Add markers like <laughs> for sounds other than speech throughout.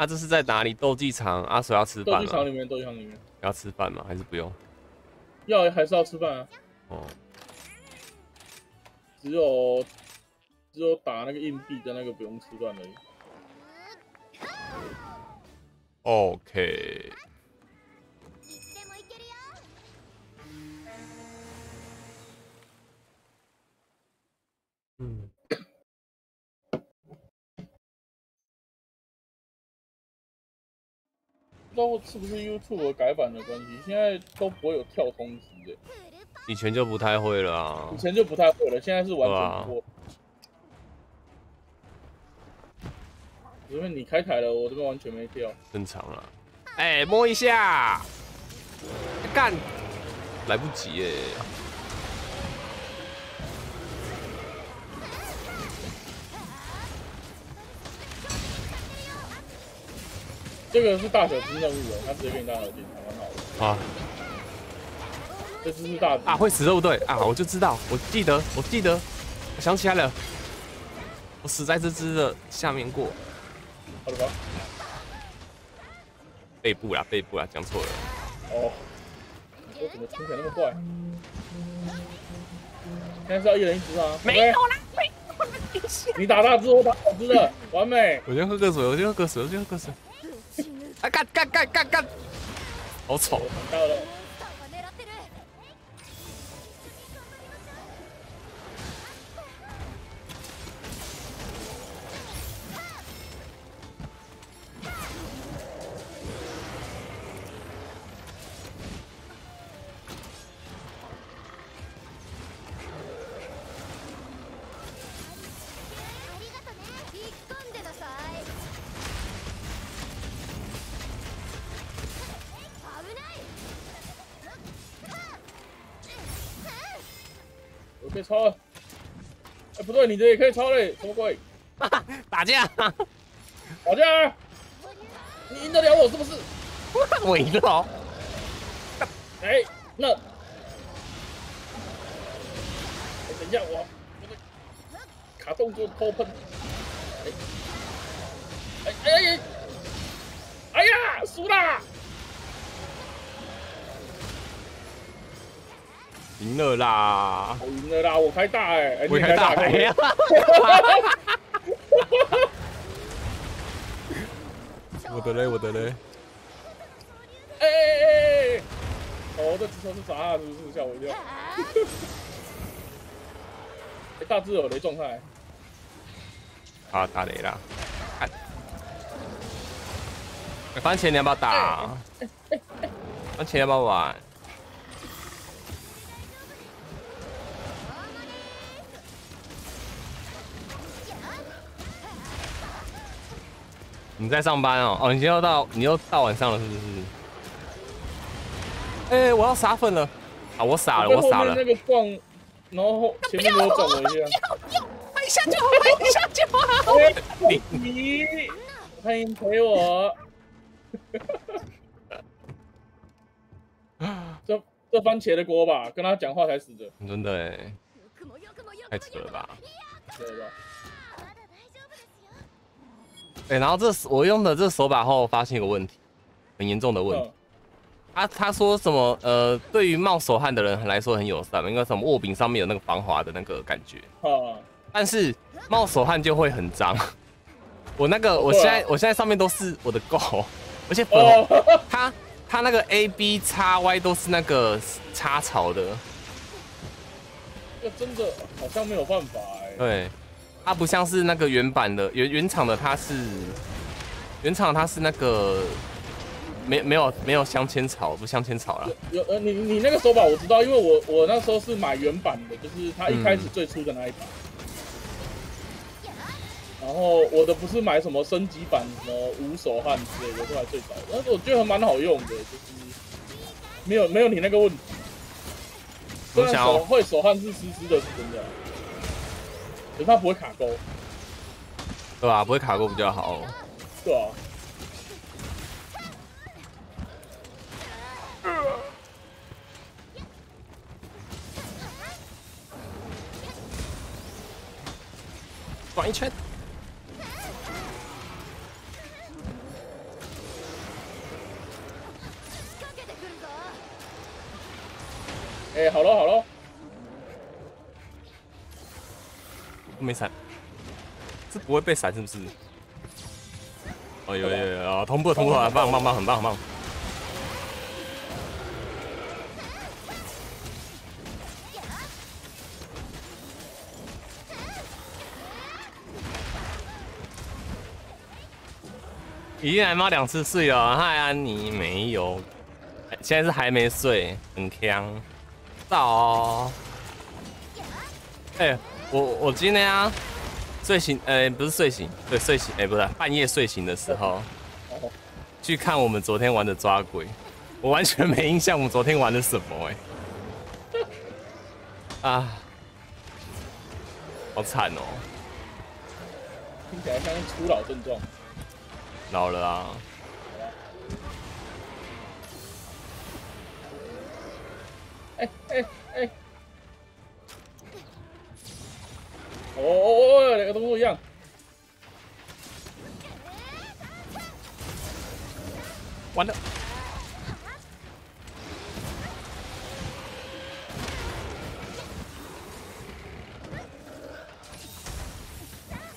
啊，这是在哪里？斗技场，阿水要吃斗饭斗？技场里面，斗技场里面要吃饭吗？还是不用？要还是要吃饭啊？哦，只有只有打那个硬币的那个不用吃饭而已。OK，道是不是 YouTube 改版的关系，现在都不会有跳通知的，以前就不太会了啊以。前就不太会了，现在是完全不会。因为你开台了，我这边完全没跳。正常啊。哎、摸一下，干，来不及耶。这个是大小金任务的，他直接给你大小金，还蛮好的。啊这只是大啊，会死对不对啊？我就知道，我记得，我记得，我想起来了，我死在这只的下面过，好了吧？背部啦，背部啦，讲错了。哦，我怎么听起来那么怪？现在是要一人一只啊？没有啦，没有啦，你打大只，我打小只的，完美。我先喝个水，我先喝个水，我先喝个水。啊，干干干干干，好丑我。想到了，抄了。哎，不对，你的也可以抄嘞，什么鬼？<laughs> 打架，<laughs> 打架啊！你赢得了我是不是？<laughs> 我赢了。哎，那，哎等一下我我卡动作偷喷。哎，哎哎哎哎！哎呀，输啦！赢了啦！我赢了啦，我开大哎、哎，你我开大开牌呀！我的嘞，我的嘞！哎哎哎哎哎！哦，这直球是啥？是不是吓我一跳？哎，大致有雷状态。啊，打雷啦！番茄你要不要打？番茄要不要玩？你在上班哦？哦，你今天又到，你又到晚上了，是不是？哎、我要撒粉了！啊，我撒了，我撒了。那个撞，然后后前面给我撞了一下。拍一下就好，拍一下就好。哎你，欢迎陪我。这这番茄的锅吧，跟他讲话才死的，真的哎，太扯了吧？对吧？哎、然后这我用的这手把后发现一个问题，很严重的问题。嗯，他他说什么？呃，对于冒手汗的人来说很友善，因为什么握柄上面有那个防滑的那个感觉。哦，但是冒手汗就会很脏。我那个我现在我现在上面都是我的狗，而且粉红，哦，它它那个 A B 叉 Y 都是那个插槽的，这真的好像没有办法哎。对，它不像是那个原版的原原厂的，它是原厂它是那个没没有没有镶嵌草，不镶嵌草啦。有呃，你你那个手把我知道，因为我我那时候是买原版的，就是它一开始最初的那一把。然后我的不是买什么升级版，什么无手汗之类的，都还最早的，但是我觉得还蛮好用的，就是没有没有你那个问题。虽然我想要手会手汗是湿湿的，是真的，可只怕不会卡钩。对吧？不会卡钩比较好。是吧转一圈哎好喽好喽没闪，这不会被闪是不是？哦有有有啊，同步同步啊，棒棒棒，很棒很棒。已经挨猫两次睡了，嗨安妮没有，现在是还没睡，很强，早。哎，我我今天啊，睡醒，呃，不是睡醒，对，睡醒，哎，不是半夜睡醒的时候，去看我们昨天玩的抓鬼，我完全没印象我们昨天玩的什么，哎，啊，好惨哦，听起来像是初老症状。老了啊！哦哦哦，两个动作一样。完了！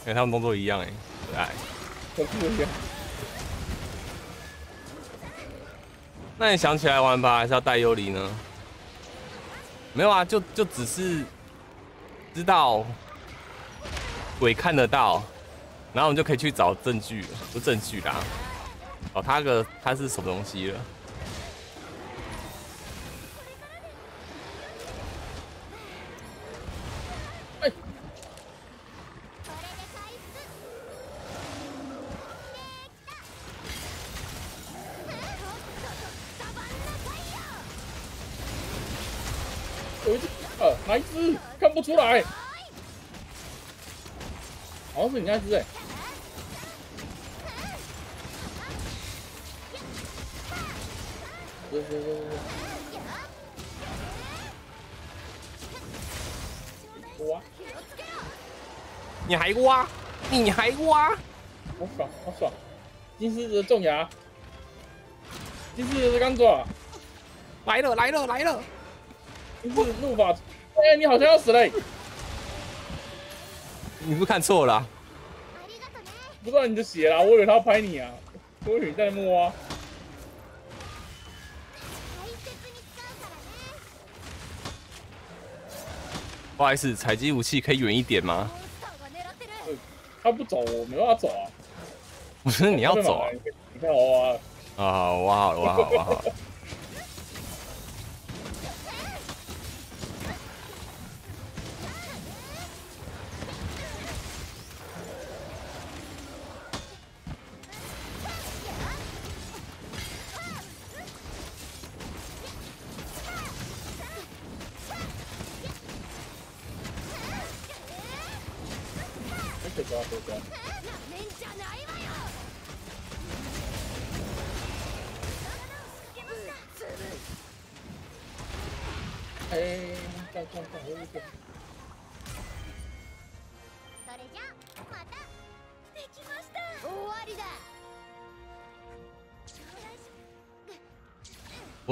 跟他们动作一样哎，可爱。动作一样。那你想起来玩吧，还是要带幽离呢？没有啊，就就只是知道鬼看得到，然后我们就可以去找证据，不证据啦。哦，他个他是什么东西了？哪一只？看不出来，好像是你那只哎。挖！你还挖？你还挖？好爽，好爽！金狮子的重牙，金狮子的钢爪，来了，来了，来了！金狮子怒发。哎，你好像要死嘞！你不看错了？不知道你的血啦，我以为他要拍你啊！我以为你在摸啊！不好意思，采集武器可以远一点吗？他不走，我没办法走啊！不是你要走啊？你看我啊！啊，挖好了，挖好了，挖好了。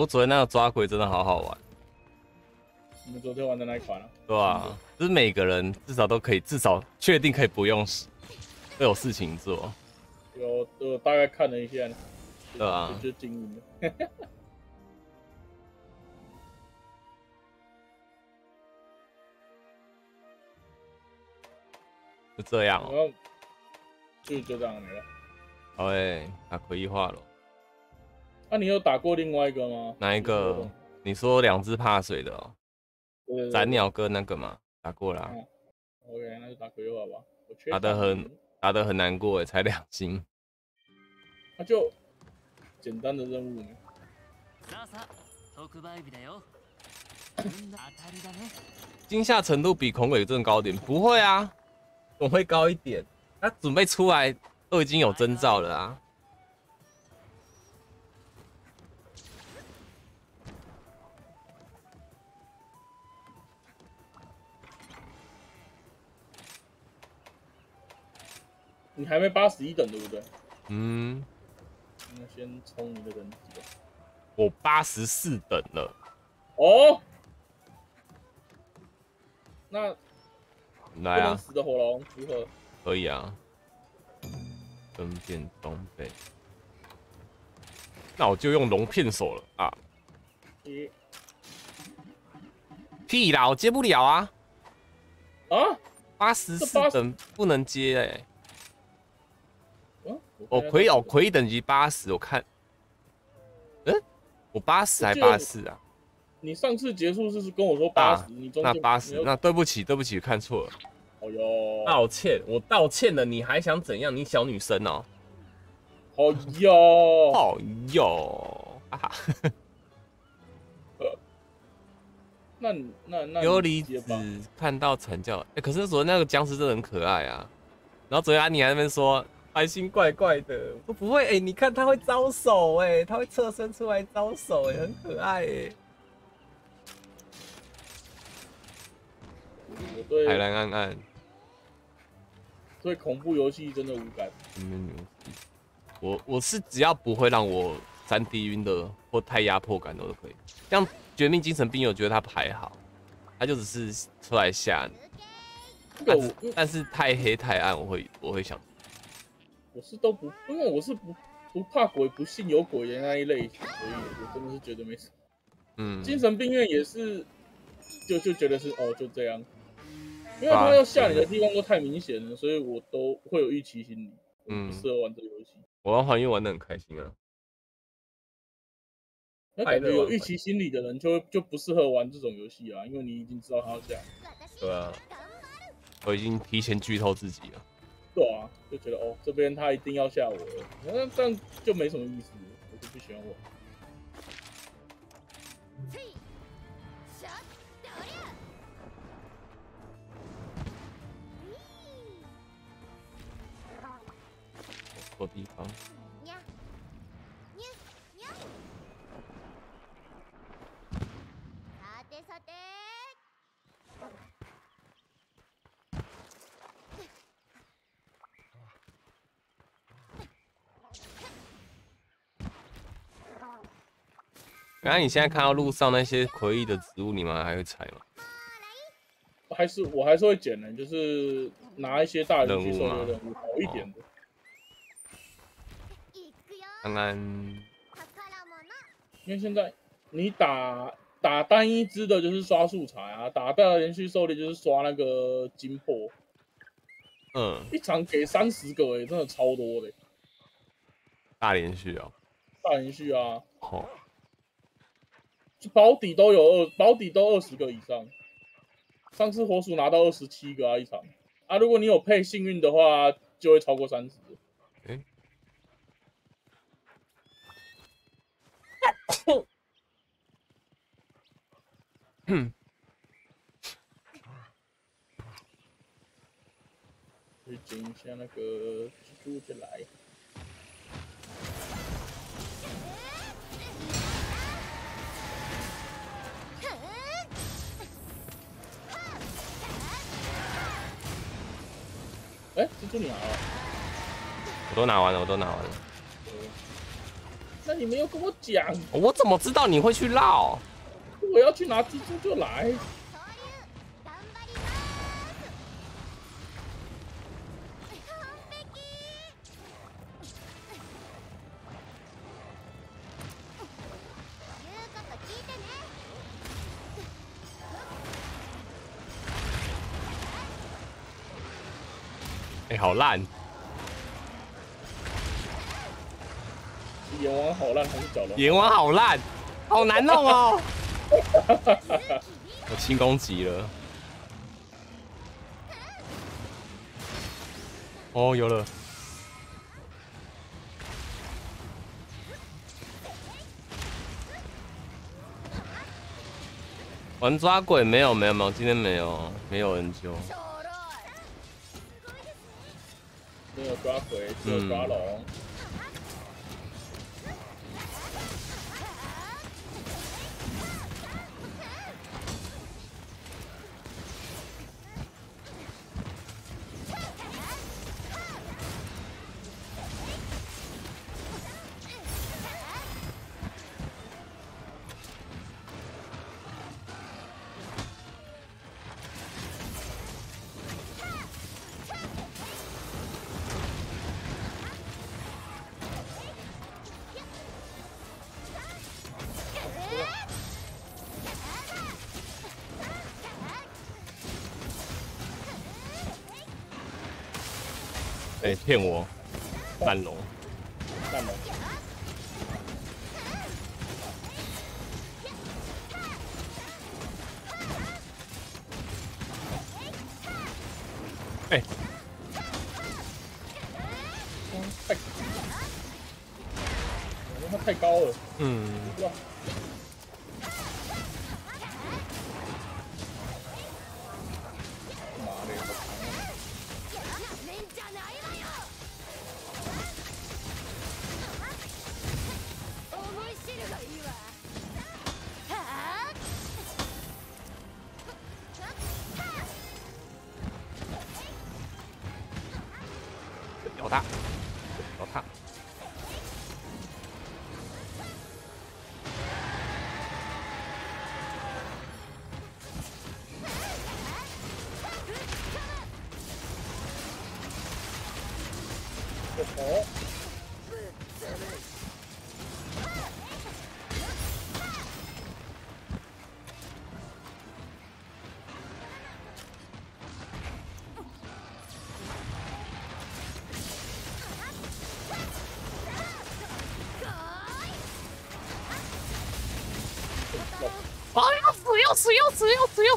我昨天那个抓鬼真的好好玩。你们昨天玩的那一款啊？对啊，就是每个人至少都可以，至少确定可以不用死，都有事情做。有，我大概看了一下。对啊。就经营 <laughs> 就这样哦。就就这样没了。好诶，那可以画了。那你有打过另外一个吗？哪一个？你说两只怕水的哦。斩鸟哥那个嘛，打过了。OK，那就打可以化吧。打的很，打的很难过诶，才两星。<laughs> 那就简单的任务。<laughs> 惊吓程度比恐鬼症高点？不会啊，总会高一点。他准备出来都已经有征兆了啊！你还没八十一等对不对？嗯。那先冲你的等级吧。我八十四等了。哦。那不来啊，死的火龙如何？可以啊，分辨装备。那我就用龙片手了啊！咦屁啦，我接不了啊，啊？八十四等不能接哎、嗯，哦，魁哦，魁等级八十，我看，嗯，我八十还八十啊？你上次结束是跟我说八十、啊你那八十，那对不起，对不起，看错了，哦哟，道歉，我道歉了，你还想怎样？你小女生哦，哦哟，哦哟，啊 <laughs> 哈，那那那琉璃你接吧子看到惨叫，哎、可是昨天那个僵尸真的很可爱啊。然后昨天安妮还在那边说白心怪怪的，我不会，哎、你看他会招手、哎，他会侧身出来招手、哎，很可爱、哎。我对海蓝暗暗，对恐怖游戏真的无感。嗯我我是只要不会让我三 D 晕的或太压迫感的我都可以。像《绝命精神病》，友觉得他还好，他就只是出来吓你。但是太黑太暗，我会我会想，我是都不，因为我是不不怕鬼、不信有鬼的那一类型，所以我真的是觉得没什么。嗯，精神病院也是，就就觉得是哦就这样，因为啊他要吓你的地方都太明显了，所以我都会有预期心理，不适合玩这个游戏。我玩还原玩的很开心啊。那感觉有预期心理的人就会就不适合玩这种游戏啊，因为你已经知道他要吓你，对啊，我已经提前剧透自己了。对啊，就觉得哦这边他一定要吓我了，那这样就没什么意思，我就不喜欢我。错地方，刚刚你现在看到路上那些诡异的植物，你们还会采吗？还是我还是会捡的，就是拿一些大人去狩猎任务吗任务好一点的。いくよ刚刚宝物因为现在你打打单一只的，就是刷素材啊；打大连续狩猎就是刷那个金破，嗯一场给三十个哎、真的超多的、大连续哦，大连续啊，哦， 保底都有二，保底都二十个以上。上次火鼠拿到二十七个啊一场啊，如果你有配幸运的话，就会超过三十。诶 <coughs> 去捡一下那个蜘蛛就来。哎、蜘蛛你拿了？我都拿完了，我都拿完了。那你没有跟我讲，我怎么知道你会去绕？我要去拿蜘蛛就来。好烂！阎王好烂还是角龙？阎王好烂，好难弄哦。我轻攻击了。哦，有了。玩抓鬼没有没有没有，今天没有没有人救。ちょろい没有抓鬼，只有抓龙。 哎，骗我，烂龙，烂了。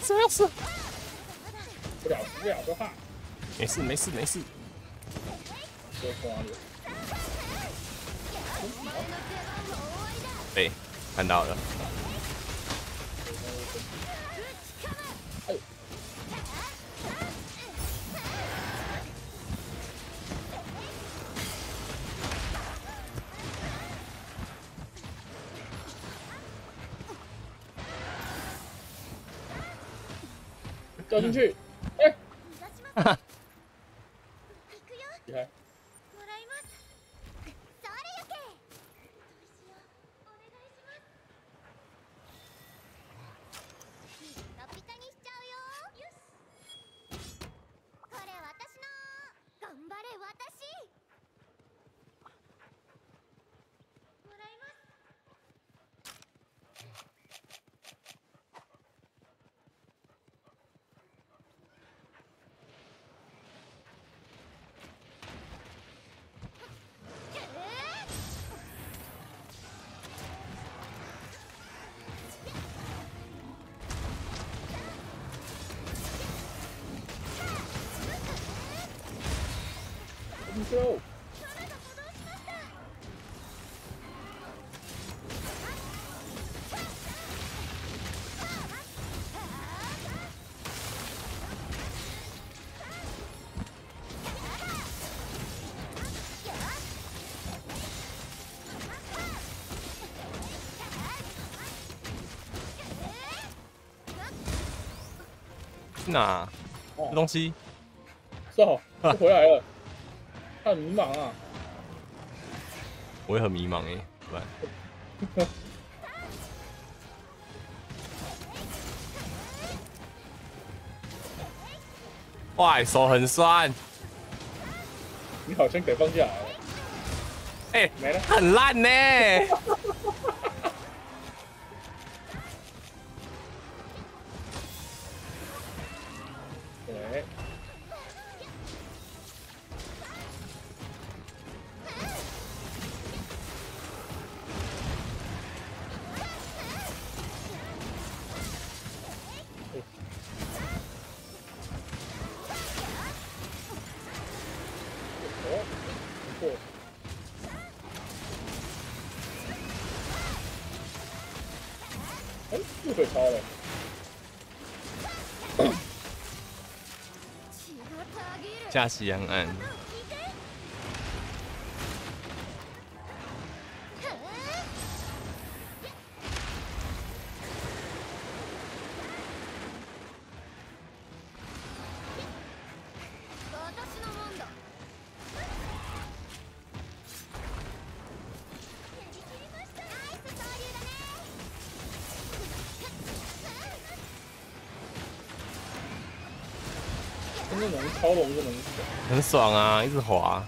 死要死要死！不了死不了的话，没事没事没事，我从哪里？对，看到了，去哪？这哦，东西是哦，又回来了，他很迷茫啊。我也很迷茫哎，怎么办？<laughs> 哇，手很酸，你好像给放下来了，哎、没了。很烂呢。对，<laughs> ね真的能超龙，很爽啊，一直滑。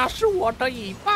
那是我的尾巴。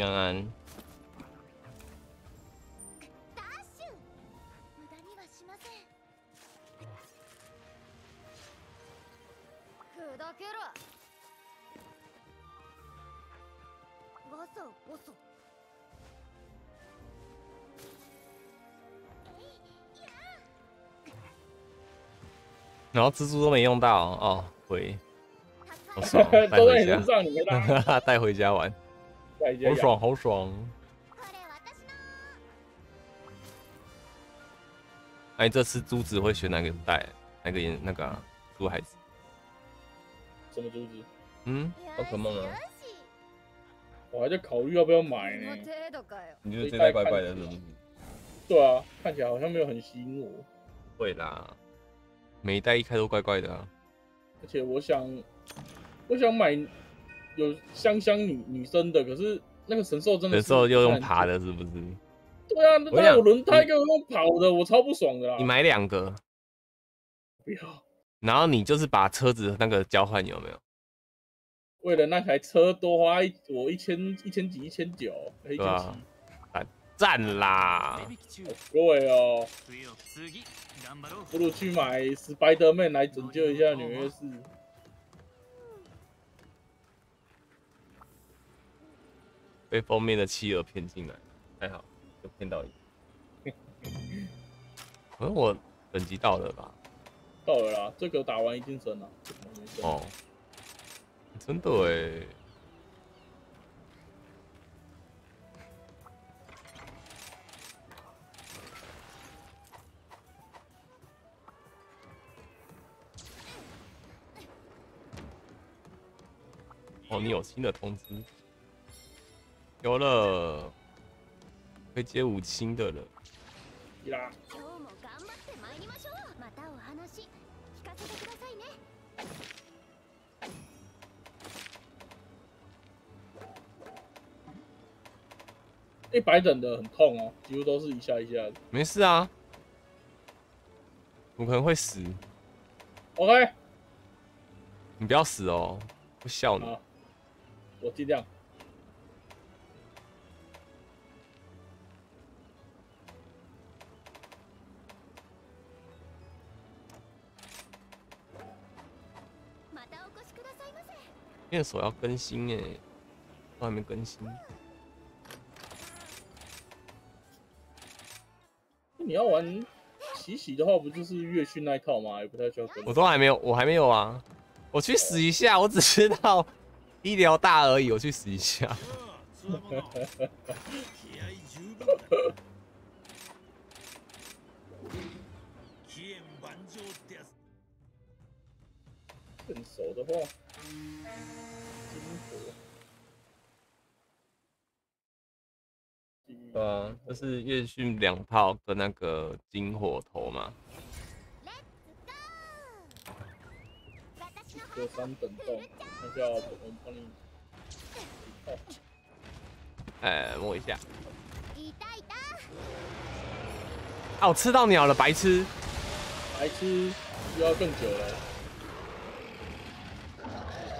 林安安，ダッシュ無駄にはしません砕けろボソボソ然后蜘蛛都没用到哦，回，好<laughs> 爽，带都在回家你身，上，你没<laughs> 拉带回家玩， 再见好爽好爽。これ私の哎，这次珠子会选哪个带？哪个颜？那个啊猪孩子？什么珠子？嗯，宝可梦啊，よし我还在考虑要不要买この呢。程度かよ你觉得这代怪怪的是不是？对啊，看起来好像没有很吸引我，会啦，每一代一开都怪怪的啊。而且我想，我想买 有香香女女生的，可是那个神兽真的是有时候又用爬的，是不是？对啊，那我跟你讲那我轮胎给我用跑的，我超不爽的啦。你买两个，不要，然后你就是把车子那个交换有没有？为了那台车多花一我一千一千几一千九，一千对啊七，赞啦！各位哦，不如去买 Spider Man 来拯救一下纽约市。被封面的企鹅骗进来，还好，就骗到你。可能我等级到了吧？到了啦，这个打完一定升了。哦，真的哎。哦，你有新的通知？有了，可以接五星的了。伊拉，今日も頑張って参りましょうまたお話聞かせてくださいね一百等的很痛哦，几乎都是一下一下的。没事啊，我可能会死， OK，你不要死哦，会笑你。好，我尽量。 せ面手要更新哎，都还没更新。你要玩洗洗的话，不就是月训那一套吗？也不太需要跟。我都还没有，我还没有啊。我去死一下，我只知道医疗大而已，我去死一下。つわもの気合十分だ起源万丈です更熟的话，金火。 对啊，这是月训两炮跟那个金火头嘛。私の这三等动，看一下我们帮你。哦，哎，摸一下。いたいた啊，我吃到鸟了，白痴！白痴又要更久了。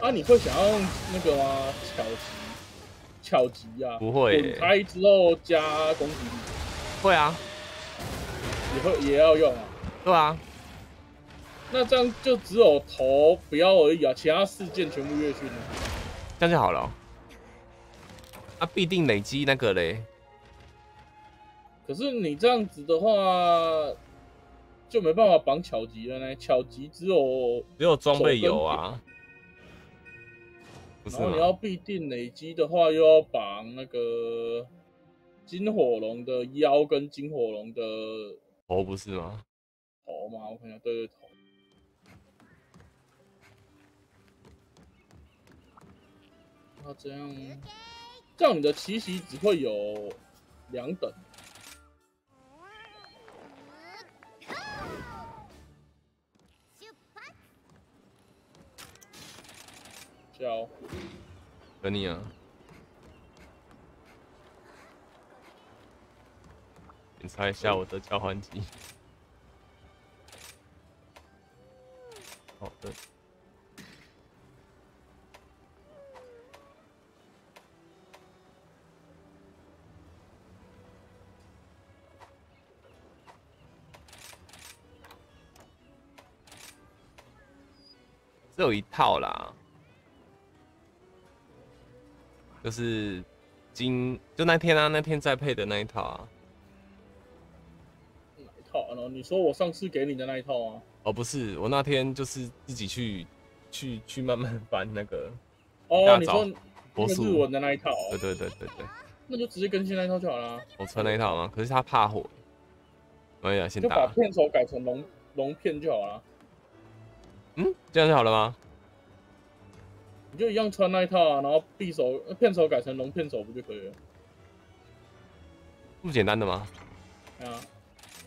啊，你会想要用那个吗？巧击，巧击啊！不会开之后加攻击力，会啊，也会也要用啊。对啊，那这样就只有头不要而已啊，其他四件全部越训了。这样就好了哦。啊，必定累积那个嘞，可是你这样子的话，就没办法绑巧级了呢。巧级只有，只有装备有啊，不是然后你要？必定累积的话，又要把那个金火龙的腰跟金火龙的头不是吗？头吗。我看一下，对对头。那这样，这样你的奇袭只会有两等。叫等你啊。检查一下我的交换机。好的。只有一套啦，就是今，就那天啊，那天再配的那一套啊。哪一套？然后你说我上次给你的那一套啊？哦，不是，我那天就是自己去去去慢慢翻那个哦，你说国术那个日文的那一套、哦对，对对对对，那就直接更新那一套就好了，我穿那一套吗，可是他怕火。哎呀，先就把，片头改成龙龙片就好了，嗯，这样就好了吗？你就一样穿那一套啊，然后匕首呃片手改成龙片手不就可以了？不简单的吗？对啊，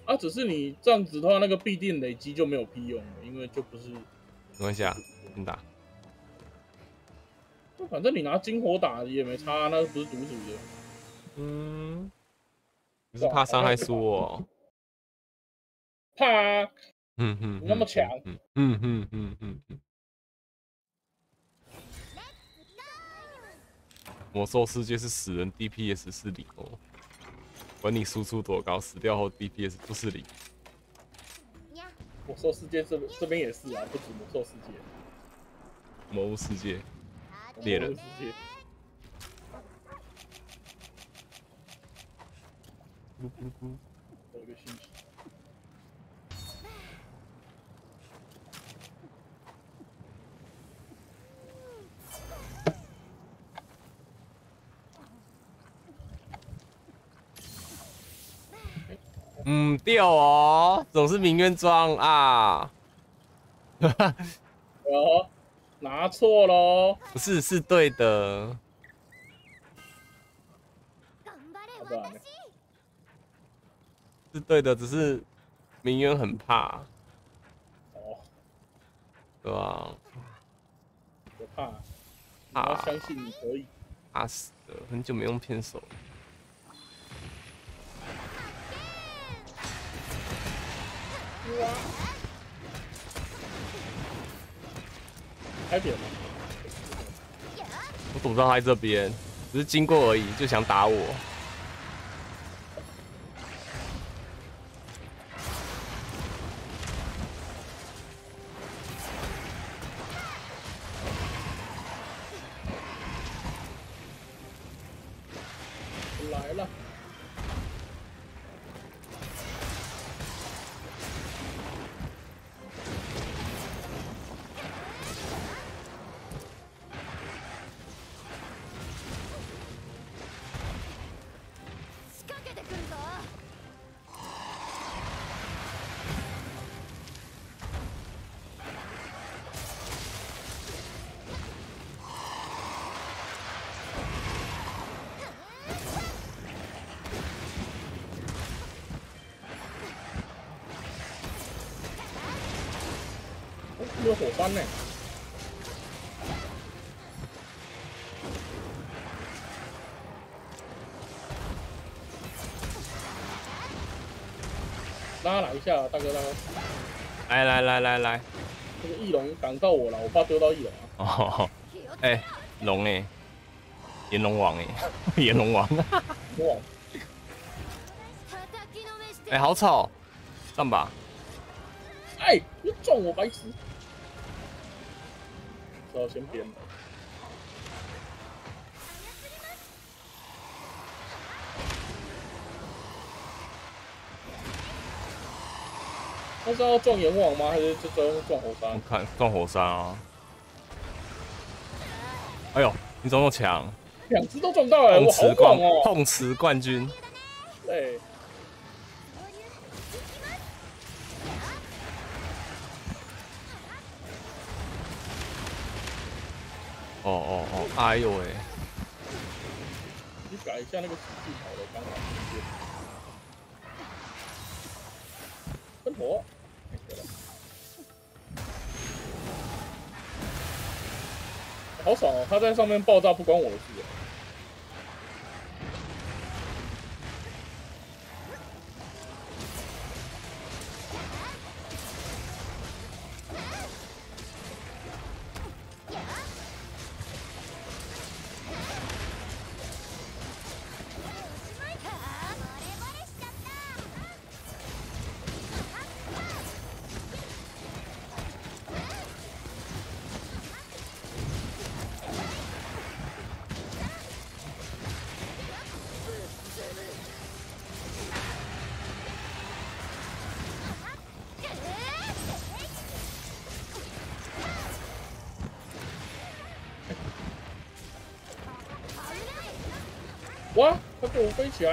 啊，只是你这样子的话，那个必定累积就没有屁用了，因为就不是，没关系啊，你打。反正你拿金火打也没差，那不是毒属的。嗯，你是怕伤害输我哦。怕啊，嗯哼，你那么强嗯嗯嗯嗯嗯嗯。魔兽世界是死人 DPS 是零哦，管你输出多高，死掉后 DPS 就是零。にゃ魔兽世界这这边也是啊，不止魔兽世界，魔物世界，さて猎人魔兽世界。咕咕咕。 嗯，掉哦，总是明渊装啊，哦，拿错喽！不是是对的，是对的，只是明渊很怕，哦，对吧？我怕，你怕要相信你可以。怕死了，很久没用片手了。开点了，我怎么知道他在这边？只是经过而已，就想打我。有火山呢。拉来一下，大哥大哥，来来来来来，这个翼龙挡到我了，我怕丢到翼龙啊。哦，気をつ哎、龙哎、炎龙王哎、炎<laughs> 龙王，哇，叩きのめして哎、好吵，上吧， 哎，别撞我，白痴！ 只好先编了。那是要撞阎王吗？还是就专用撞火山我？看撞火山啊！哎呦，你怎么那么强？两只都撞到哎、碰我！碰瓷冠军，对，哦哦哦，哎呦喂！你改一下那个死技好了，刚好喷火。好爽哦！他在上面爆炸不关我的事他给我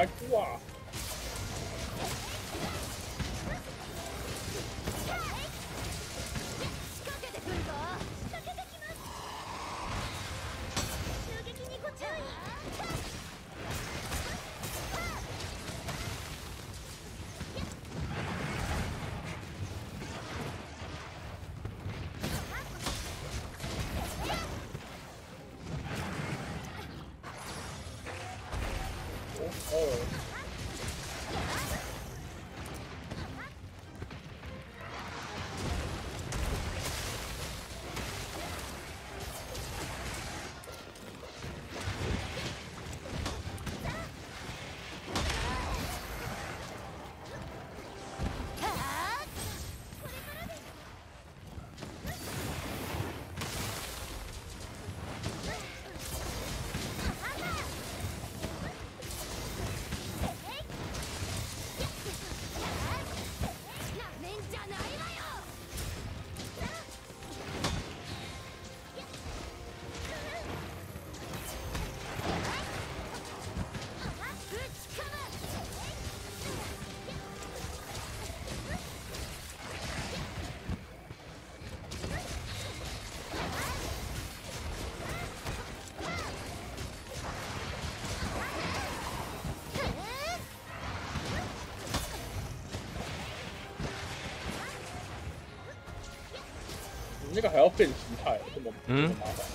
个还要变形态，这么嗯么麻烦。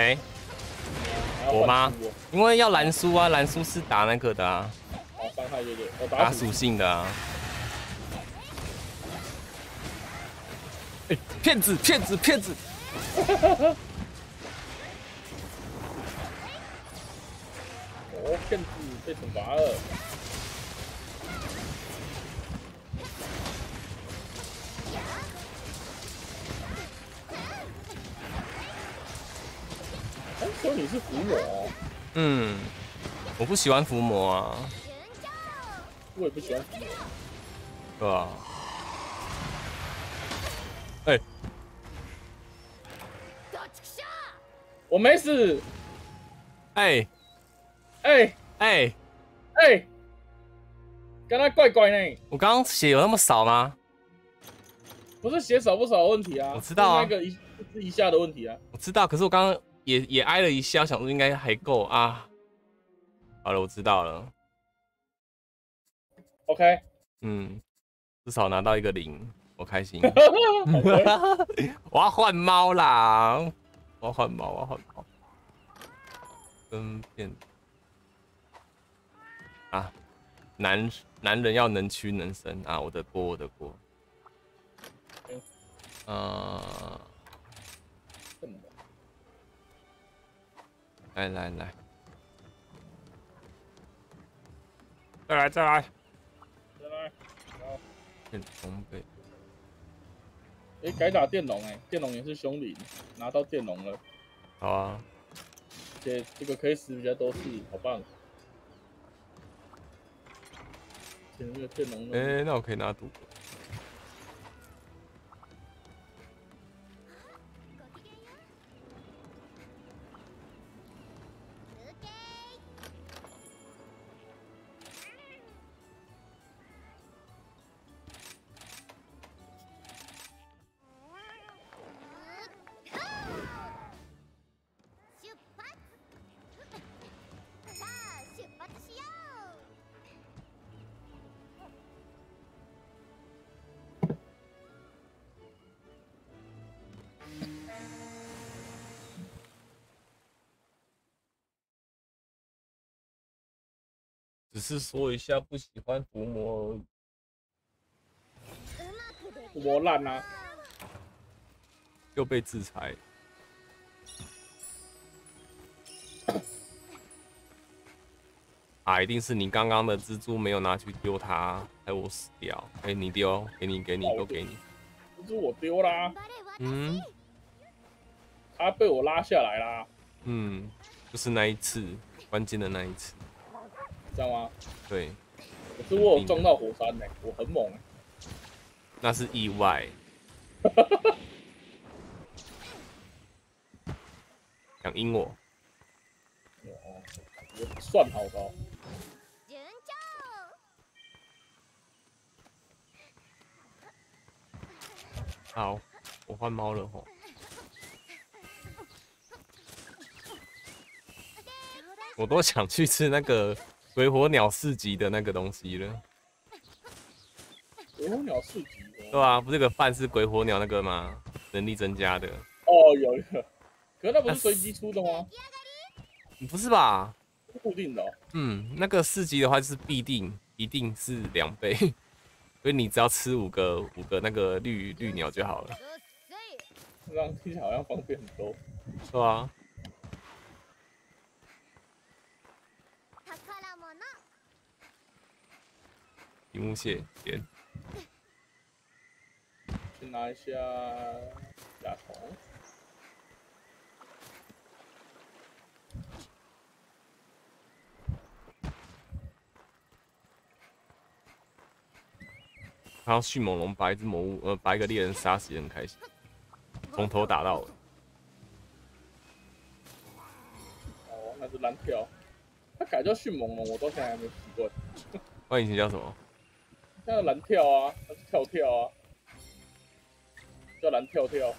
哎，还要我吗？因为要蓝书啊，蓝书是打那个的啊，好，伤害对对，我打属性的啊。哎，骗子，骗子，骗子！<laughs> 不喜欢伏魔啊，順調我也不喜欢伏魔。对吧？哎，どっちくしょ我没死。哎，哎哎，哎，刚才怪怪呢，我刚刚血有那么少吗？不是血少不少的问题啊，我知道啊是那个一是一下的问题啊。我知道，可是我刚刚也也挨了一下，我想说应该还够啊。 好了，我知道了。OK，嗯，至少拿到一个零，我开心。<laughs> 我要换猫啦！我要换猫，我要换猫。分辨啊，男男人要能屈能伸啊！我的锅，我的锅。呃，来来来，再来再来，再来，好，电龙背。哎，改打电龙哎，电龙也是凶灵，拿到电龙了，好啊，而且这个可以死比较多次，好棒。前面的电龙呢？哎、那我可以拿赌。ご是说一下不喜欢伏魔而已。うまくでき我烂啊！又被制裁。<coughs> 啊，一定是你刚刚的蜘蛛没有拿去丢它，害我死掉。哎、你丢，给你，给你，都给你。这是我丢啦，頑張れ私嗯他被我拉下来啦，嗯，就是那一次，关键的那一次。 知道吗？对，可是我有撞到火山呢、我很猛、欸。那是意外。想阴我？哦，我算好高，好，我换猫了吼。我都想去吃那个鬼火鸟四级的那个东西了。鬼火鸟四级哦。对啊，不是这个饭是鬼火鸟那个吗？能力增加的。哦，有有。可是那不是随机出的吗？不是吧？是固定的、哦。嗯，那个四级的话就是必定一定是两倍，<laughs> 所以你只要吃五个五个那个绿绿鸟就好了，うっせい这样听起来好像方便很多。是吧？ 题目蟹点，去拿一下甲虫。然后迅猛龙把一只魔物呃把一个猎人杀死也很开心，从头打到尾。哦，那是蓝条，他改叫迅猛龙，我到现在还没习惯。他以前叫什么？他要蓝跳啊，他是跳跳啊，叫蓝跳跳。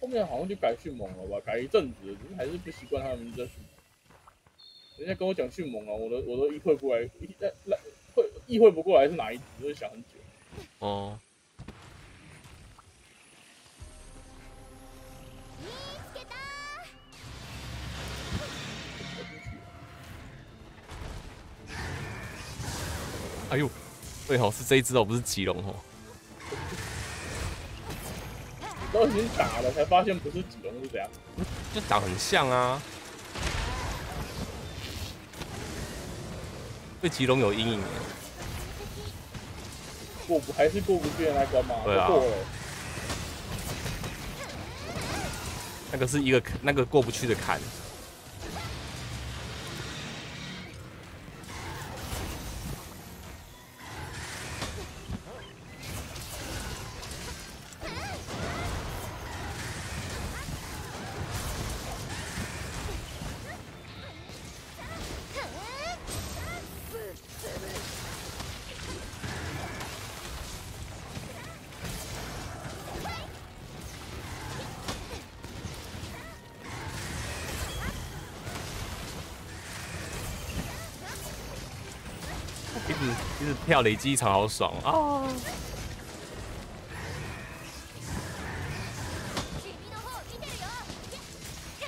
后面好像就改迅猛了吧，改一阵子，只是还是不习惯他的名字。人家跟我讲迅猛啊，我都我都意会不来，意来来会意会不过来是哪一只，就想很久。哦，哎呦，对吼，是这一只哦，不是棘龙哦。都已经打了，才发现不是吉龙是怎样。就长很像啊。对棘龙有阴影耶，过不还是过不去那关吗？对啊过了。那个是一个那个过不去的坎。一直跳累积一场好爽啊！君の方見てるよえ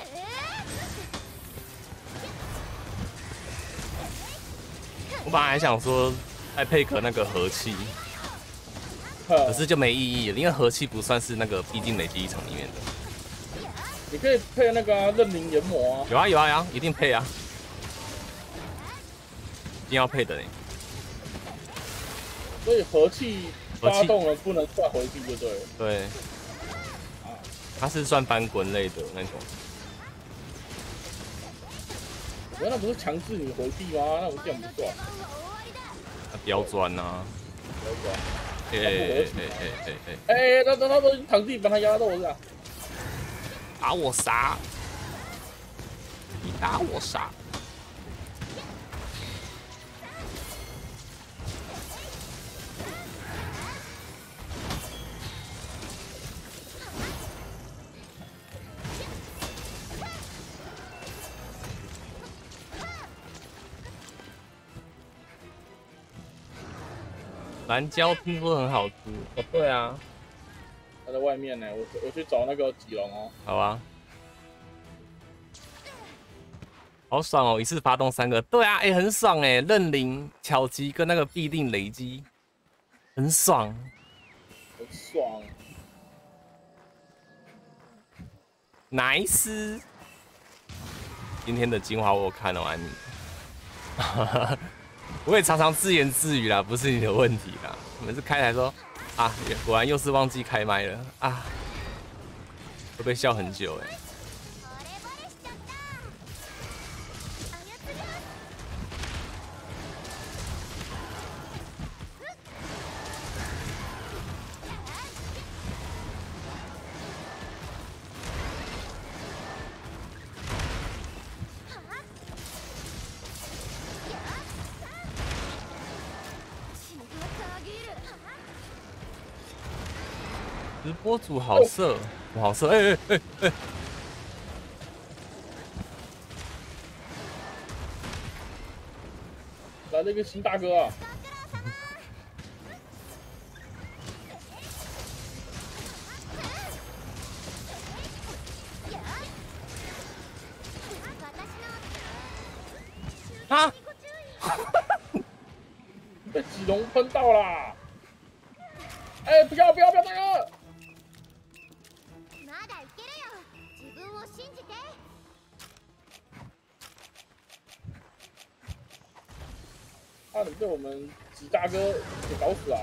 我本来还想说再配合那个和气，可可是就没意义了，因为和气不算是那个逼近累积一场里面的。你可以配那个啊刃灵研磨啊，有啊有啊有啊，一定配啊，一定要配的嘞。 所以和气发动了不能算回避就对了。对，啊，它是算翻滚类的那种。原来不是强制你回避吗？那我这样不算。它不要钻呐、不要算哎哎哎哎哎哎，哎，他他他都躺地把他压到这样。打我杀！你打我杀！蓝椒听说很好吃哦，对啊，他在外面呢，我我去找那个吉龙哦。好啊，好爽哦！一次发动三个，对啊，哎、很爽哎，认领、巧击跟那个必定累积，很爽。很爽。nice。今天的精华我有看了完你，我也常常自言自语啦，不是你的问题啦。每次开台说啊，果然又是忘记开麦了啊，会被笑很久哎。直播主好色，我好色，哎哎哎哎，来了一个新大哥啊！啊！<laughs> 被几龙喷到啦！哎，不要不要不要大哥！差点被我们几大哥给搞死啊！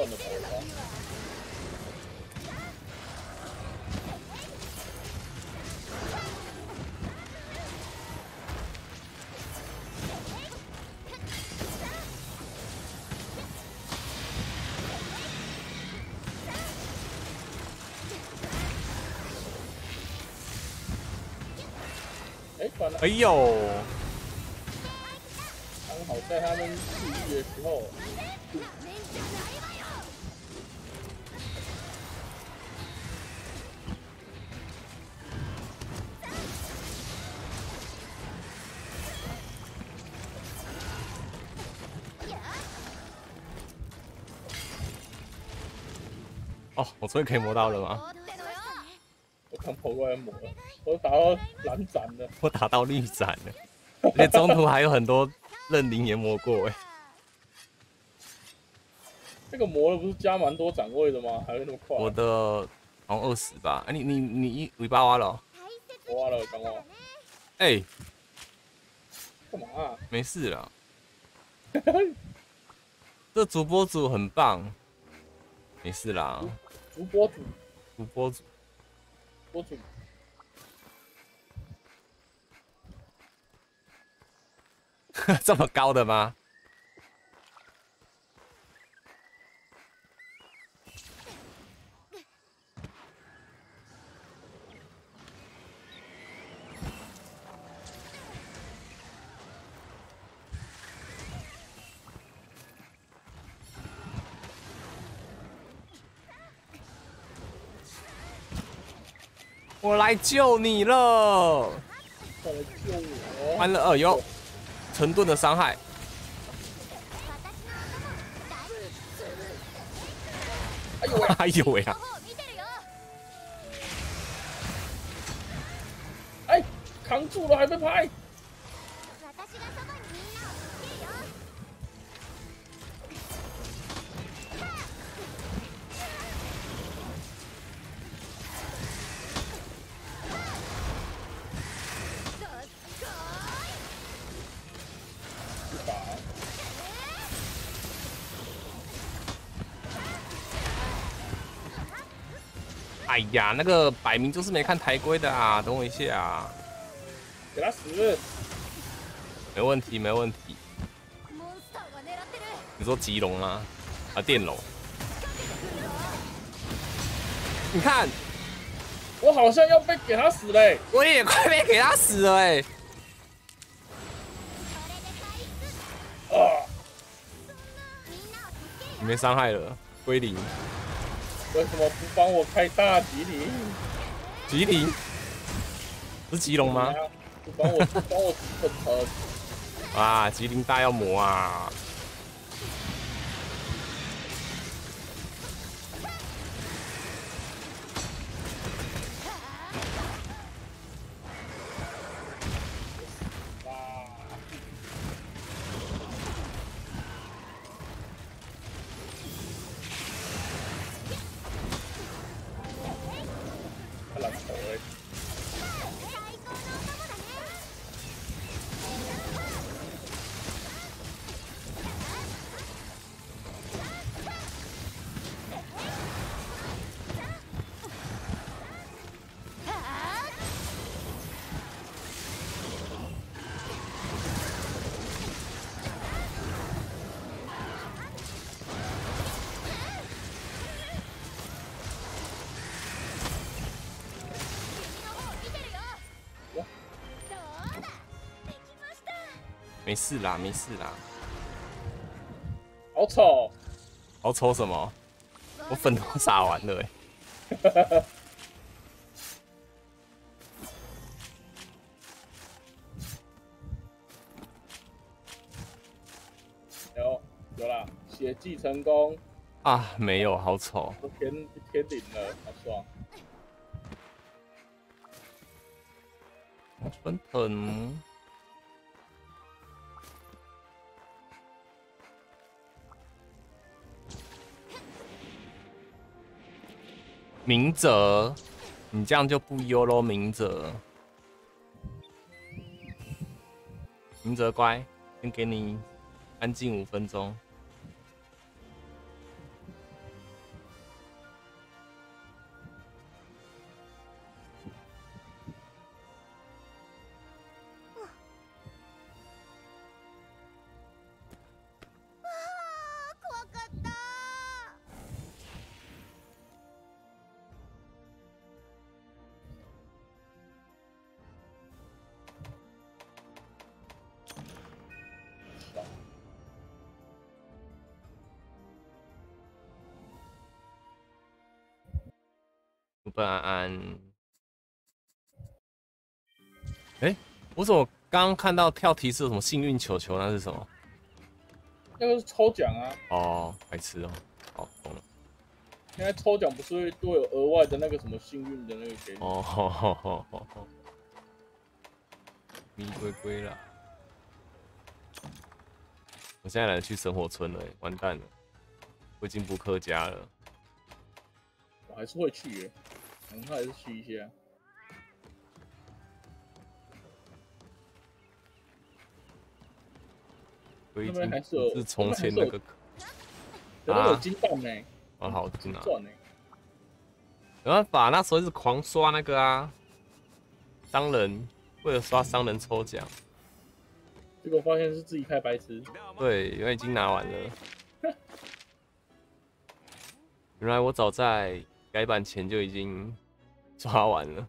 断的头发。哎，哎呦，刚好在他们蓄力的时候，哦，我终于可以摸到了吗？我刚跑过来磨，我打到蓝斩了。我打到绿斩了，而且中途还有很多认灵也摸过哎。这个磨的不是加蛮多展位的吗？还会那么快？我的好像二十吧，哎、你你你一尾巴挖了挖了，刚挖。哎、干嘛、啊？没事了。<laughs> 这主播组很棒，没事啦，主播主，主播主播主，<laughs> 这么高的吗？我来救你了！快来救我！安了，二哟，成吨的伤害，哎呦喂！哎呦喂啊！哎，扛住了还没拍！哎呀，那个摆明就是没看台规的啊！等我一下、啊，给他死！没问题，没问题。你说吉龙吗？啊，电龙。你看，我好像要被给他死嘞、我也快被给他死了哎、啊！没伤害了，归零，为什么不帮我开大吉林？吉林，是吉龙吗？不帮我不帮我很疼？啊，吉林大要磨啊！啊！没事啦，没事啦。好丑！好丑什么？我粉都撒完了哎、有有啦，血祭成功，啊，没有，好丑。我天天顶了，好爽！奔腾。明泽，你这样就不优喽，明泽。明泽乖，先给你安静五分钟。刚刚看到跳提示有什么幸运球球？那是什么？那个是抽奖啊，哦，白痴哦、好懂了。现在抽奖不是会都有额外的那个什么幸运的那个给你？哦，好好好好好。迷龟龟啦！我现在来去生活村了、欸，完蛋了，我已经不客家了。我还是会去耶，嗯，还是去一下。我已那边经还是从前那个可那有啊金蛋呢，啊好金啊！赚呢。没办法，那时候一直狂刷那个啊，商人为了刷商人抽奖，结果发现是自己太白痴。对，因为已经拿完了。<laughs> 原来我早在改版前就已经刷完了。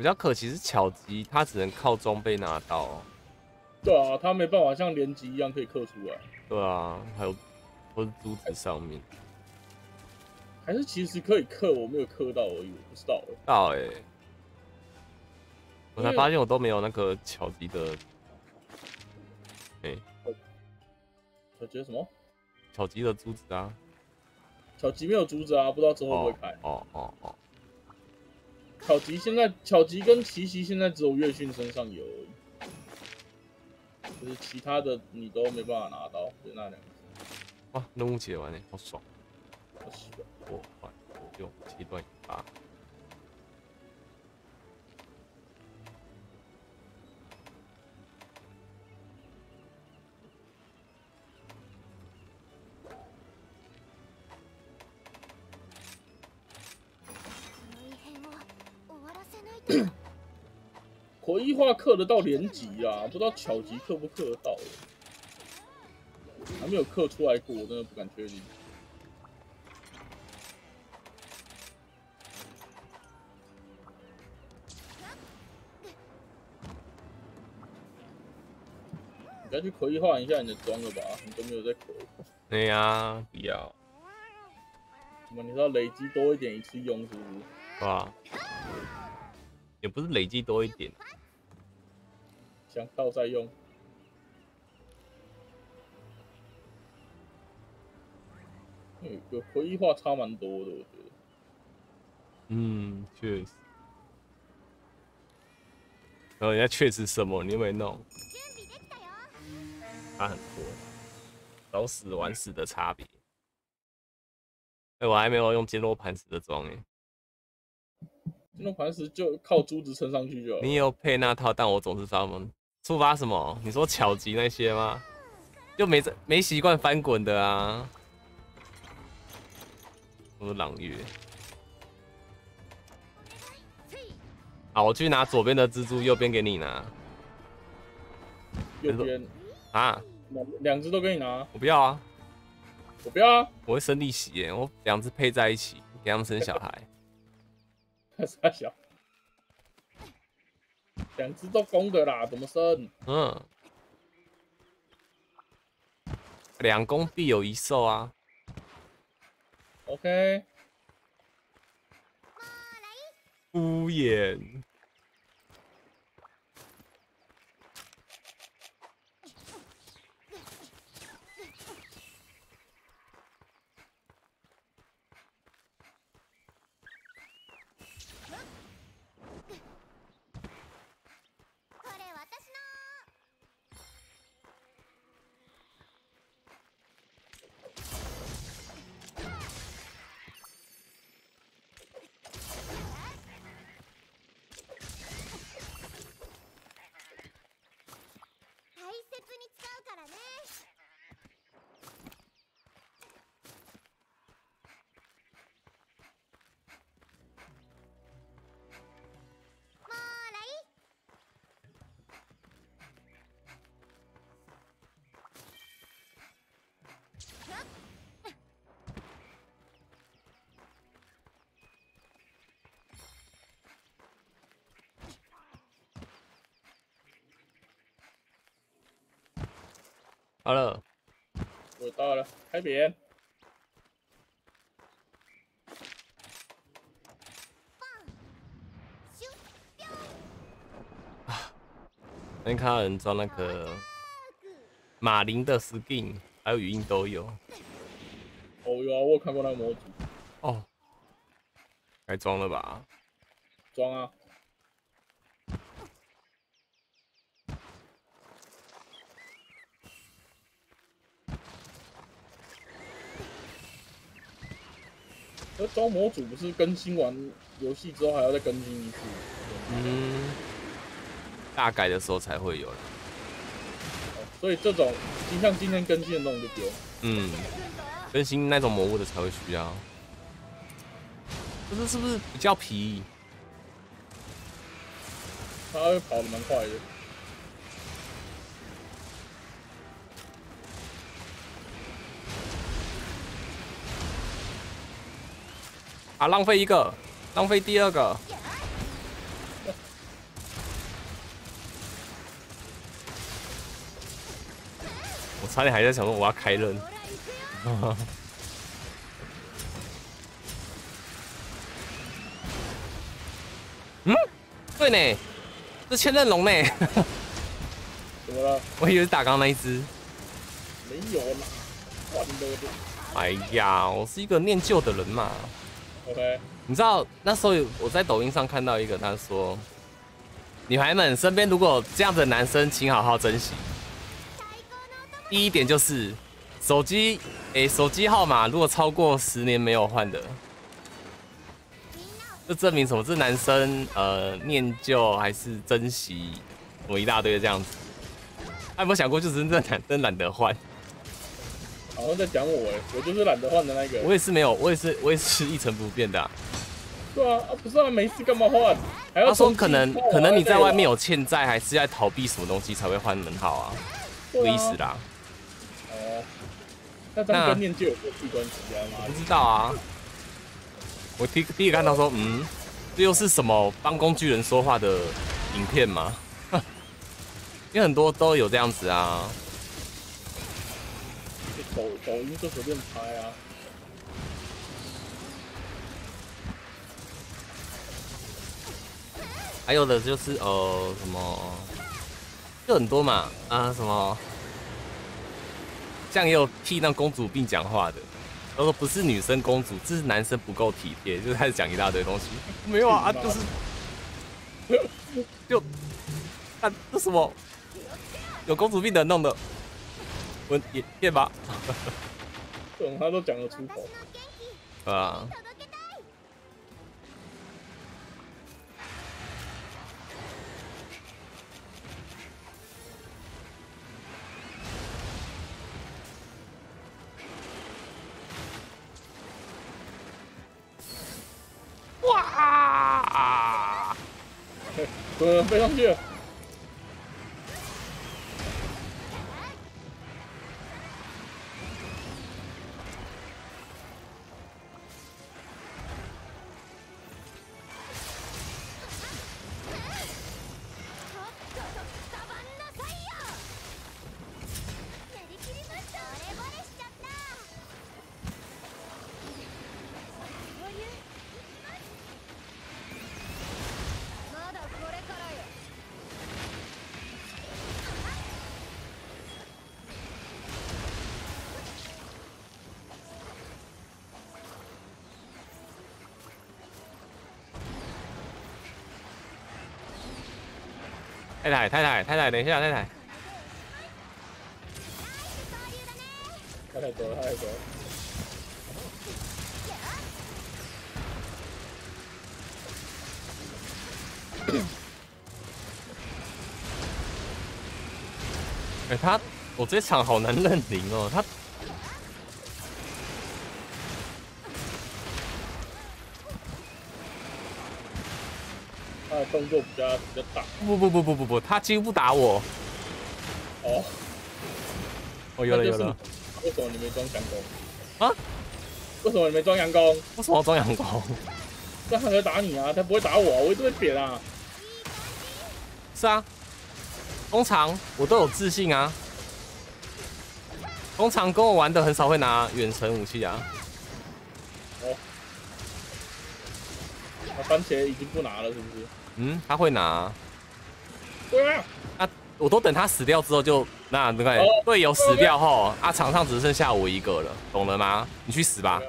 比较可惜是巧吉，他只能靠装备拿到哦。对啊，他没办法像连吉一样可以刻出来，对啊，还有或是珠子上面还是其实可以刻，我没有刻到而已，我不知道欸。到哎、我才发现我都没有那个巧吉的，哎、巧吉什么？巧吉的珠子啊。巧吉没有珠子啊，不知道之后会不哦会开。哦哦哦，巧吉现在巧吉跟奇袭现在只有月讯身上有就是其他的你都没办法拿到，就那两个。哇，任务解完嘞，好爽！我换用切断尾 わら<clears throat> せないと回忆画刻得到连级啊，不知道巧吉刻不刻得到欸还没有刻出来过，我真的不敢确定。你该去回忆画一下你的妆了吧？你都没有在回，哎呀，不要，什么？你知道累积多一点一次用是不是？是吧？ 也不是累积多一点，想到再用。嗯，有回忆画差蛮多的，我觉得。嗯，确实。然后人家确实什么，你有没有弄？準備できたよ差很多，早死晚死的差别。哎、我还没有用坚若磐石的装哎， 这种磐石就靠珠子撑上去就。你有配那套，但我总是发懵。触发什么？你说巧集那些吗？就没这没习惯翻滚的啊。我说朗月。好，我去拿左边的蜘蛛，右边给你拿右边啊！两两只都给你拿，我不要啊，我不要啊，我会生利息耶，我两只配在一起，给他们生小孩。傻小，两只都公的啦，怎么生？嗯，两公必有一兽啊。OK，敷衍。に使うからね。好了，我到了，开扁。シュ昨天看到人装那个马林的 skin，还有语音都有。哦有啊，我有看过那个模组，哦，该装了吧？装啊。那装模组不是更新完游戏之后还要再更新一次？嗯，大改的时候才会有了。哦所以这种就像今天更新的那种就丢。嗯，更新那种魔物的才会需要。不是是不是比较皮？它会跑得蛮快的。啊，浪费一个，浪费第二个。我差点还在想说我要开刃。<laughs> 嗯，对呢，是千刃龙呢。<laughs> 怎么了？我以为是打刚刚那一只。没有啦，换的哎呀，我是一个念旧的人嘛。OK。你知道那时候有我在抖音上看到一个，他说，女孩们身边如果有这样的男生，请好好珍惜。第一点就是手机，诶、手机号码如果超过十年没有换的，这证明什么？这男生呃念旧还是珍惜，我一大堆这样子。他有没有想过，就只是这男生懒得换？好像在讲我哎，我就是懒得换的那个。我也是没有，我也是我也是一成不变的啊、对啊，啊不是啊，没事干嘛换？他说可能哦可能你在外面有欠债，还是在逃避什么东西才会换门号啊？这累哦个意思。啦。哦，那这样跟念旧有过屁关系啊？妈的！不知道啊。我第第一个看到说，嗯，这又是什么帮工具人说话的影片吗？<laughs> 因为很多都有这样子啊。抖抖音就随便拍啊。还有的就是呃什么，就很多嘛，啊什么，像也有替那公主病讲话的，他说不是女生公主，这是男生不够体贴，就开始讲一大堆东西。没有啊，啊就是就啊这什么有公主病的弄的，我也骗吧，这种他都讲得出口。啊。届けたい哇！<laughs> 呃，飞上去了。 太太太太太，等一下太太。太走了，太走了。<coughs> 哎、他我这场好难认领哦，他动作比较比较大。不不不不不不，他几乎不打我。哦，哦，有了有了，为什么你没装强攻？啊？为什么你没装阳弓？为什么要装阳光？这样他才会打你啊，他不会打我、啊，我一直被扁啊。是啊，通常我都有自信啊。通常跟我玩的很少会拿远程武器啊。哦那番茄已经不拿了，是不是？嗯，他会拿，对啊，我都等他死掉之后就那那个哦队友死掉后，啊场上只剩下我一个了，懂了吗？你去死吧！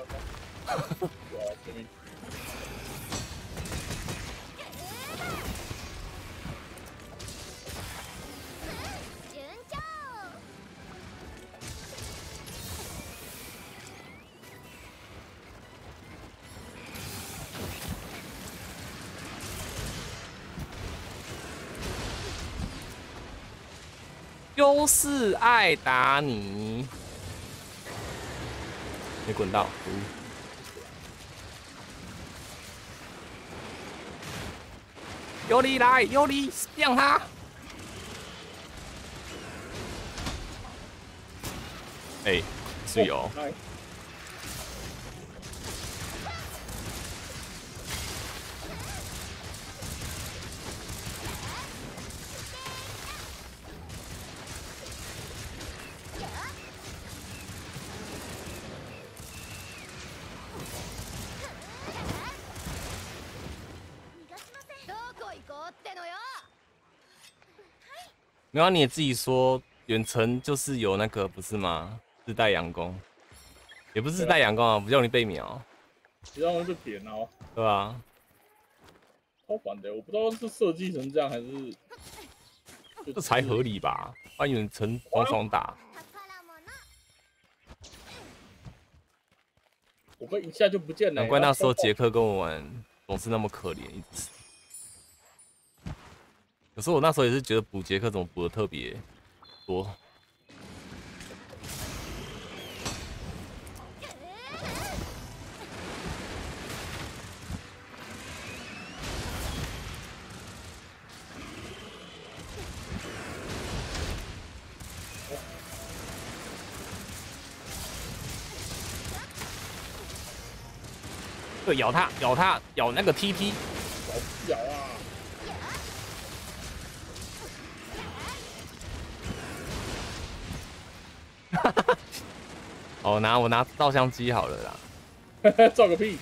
就是爱打你，没滚到。呜尤里来，尤里让他。哎、是有。来没有啊，你也自己说远程就是有那个不是吗？自带阳光，也不是自带阳光啊，比较容易被秒，其他人就点啊，对吧？超烦的，我不知道是设计成这样还是就这才合理吧？把远程双双打，我被一下就不见了。难怪那时候然后杰克跟我玩总是那么可怜，一直死。可是我那时候也是觉得补杰克怎么补的特别多，对，咬他，咬他，咬那个 TP，咬啊！<laughs> 哦，拿我拿照相机好了啦，<laughs> 照个屁！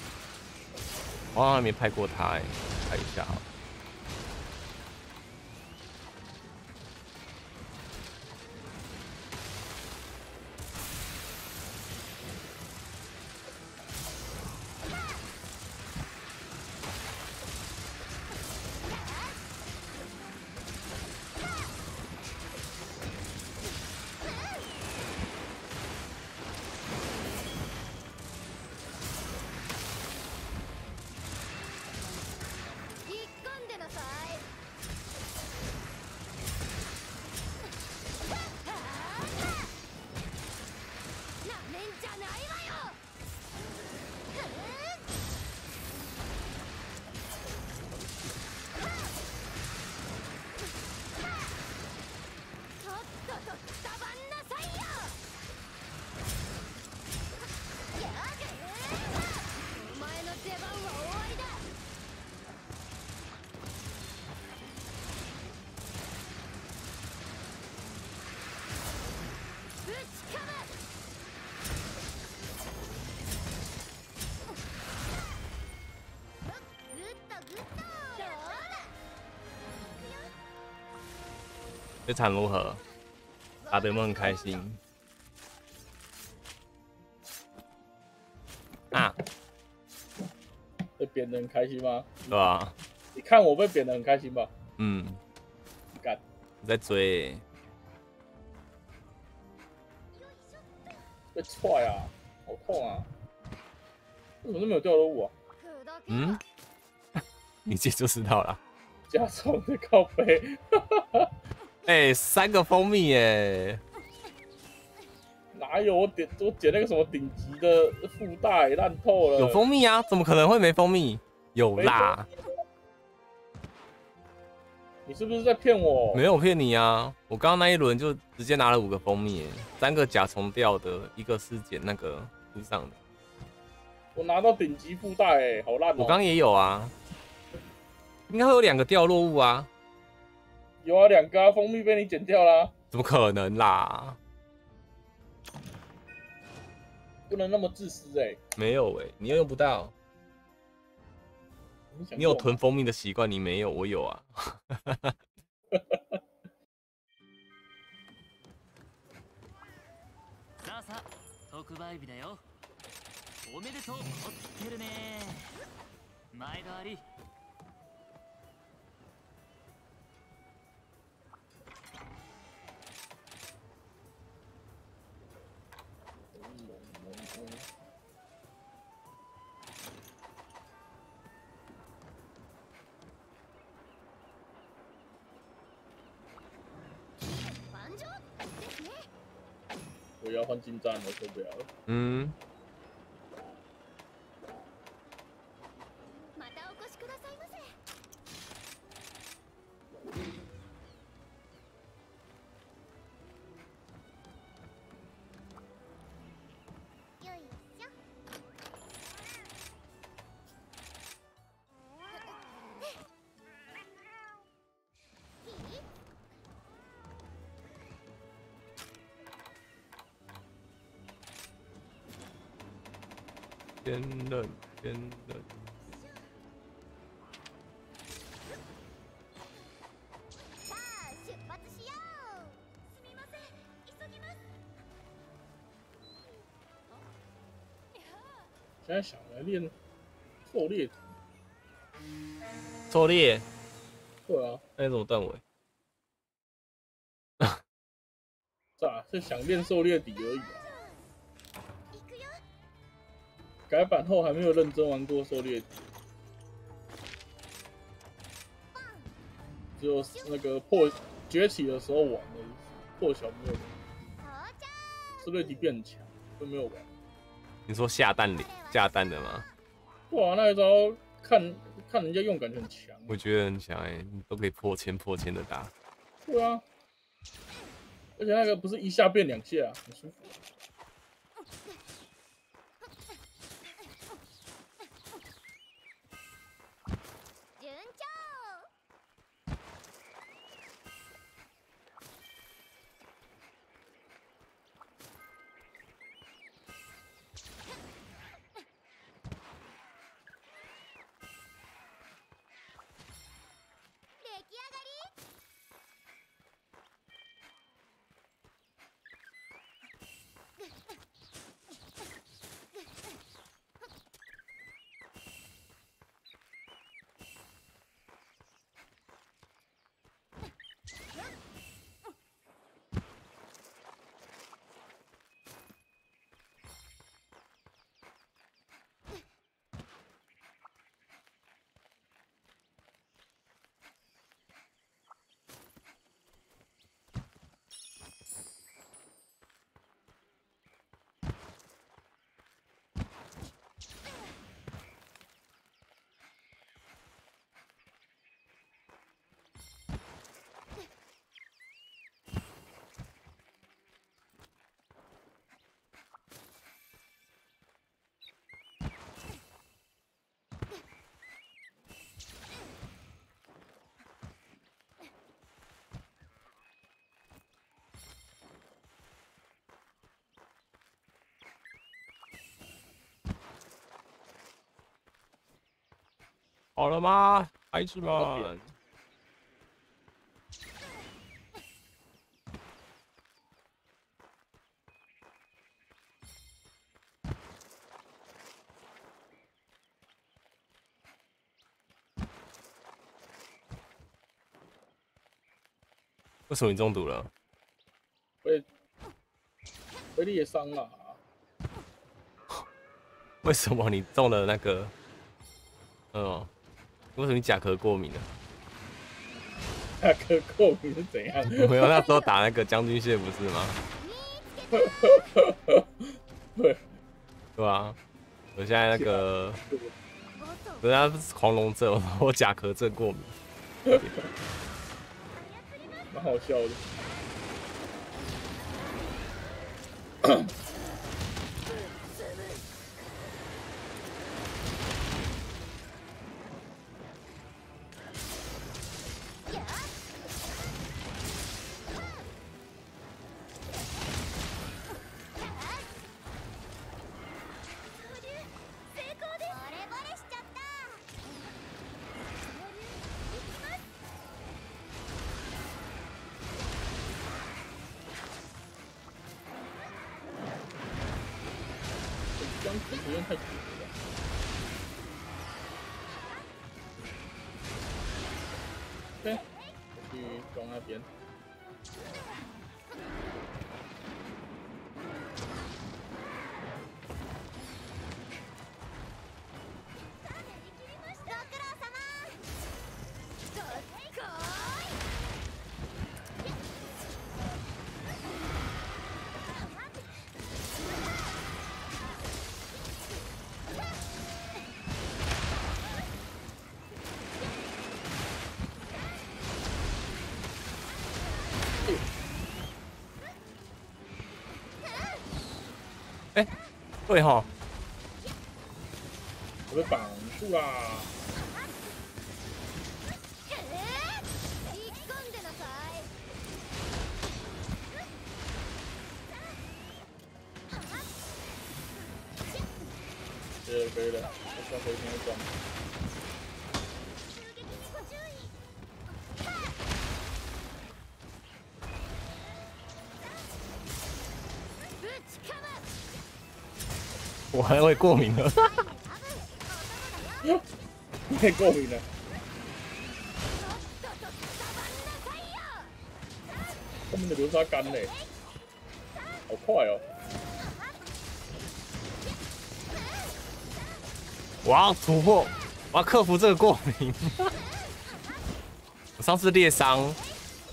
我好像还没拍过他哎、拍一下好了。这场如何？打得有没有很开心？啊，被扁的很开心吗？对吧？你看我被扁的很开心吧？嗯，干，你在追、被踹啊，好痛啊！为什么都没有掉落物啊？くどけ嗯，<laughs> 你这就知道了。加重的靠背， 哎、三个蜂蜜耶！哪有我点我捡那个什么顶级的附带烂透了？有蜂蜜啊，怎么可能会没蜂蜜？有啦，你是不是在骗我？没有骗你啊！我刚刚那一轮就直接拿了五个蜂蜜耶，三个甲虫掉的，一个是捡那个路上的。我拿到顶级附带、欸，好烂哦、我刚也有啊，应该会有两个掉落物啊，有啊，两个啊，蜂蜜被你剪掉啦。怎么可能啦？不能那么自私哎、没有哎、你又用不到。你有囤蜂蜜的习惯，你没有，我有啊。要换进站了，受不了了。嗯，天冷天冷。さあ出発しようすみません急ぎます现在想来练狩猎体，狩猎，对啊，那你怎么断尾？<laughs> 咋是想练狩猎底而已啊。 改版后还没有认真玩过狩猎底，只有那个破崛起的时候玩的，破晓没有狩猎底变很强，都没有玩。你说下蛋里下蛋的吗？哇，那一招看看人家用感觉很强。我觉得很强哎、你都可以破千破千的打。对啊，而且那个不是一下变两下，啊很舒服。好了吗，孩子们？为什么你中毒了？被被猎伤了、<laughs> 为什么你中了那个？嗯，为什么你甲壳过敏了？那个过敏是怎样？没有，那时候打那个将军蟹不是吗？对，对吧？我现在那个，おっと人家是狂龙症，我甲壳症过敏。蛮好笑的。 对哈，我被绑住啦！ま我还会过敏了。哟，你也过敏了。とっととサバんなさいよ后面的流沙干嘞，好快哦！我要突破，我要克服这个过敏。<laughs> 我上次裂伤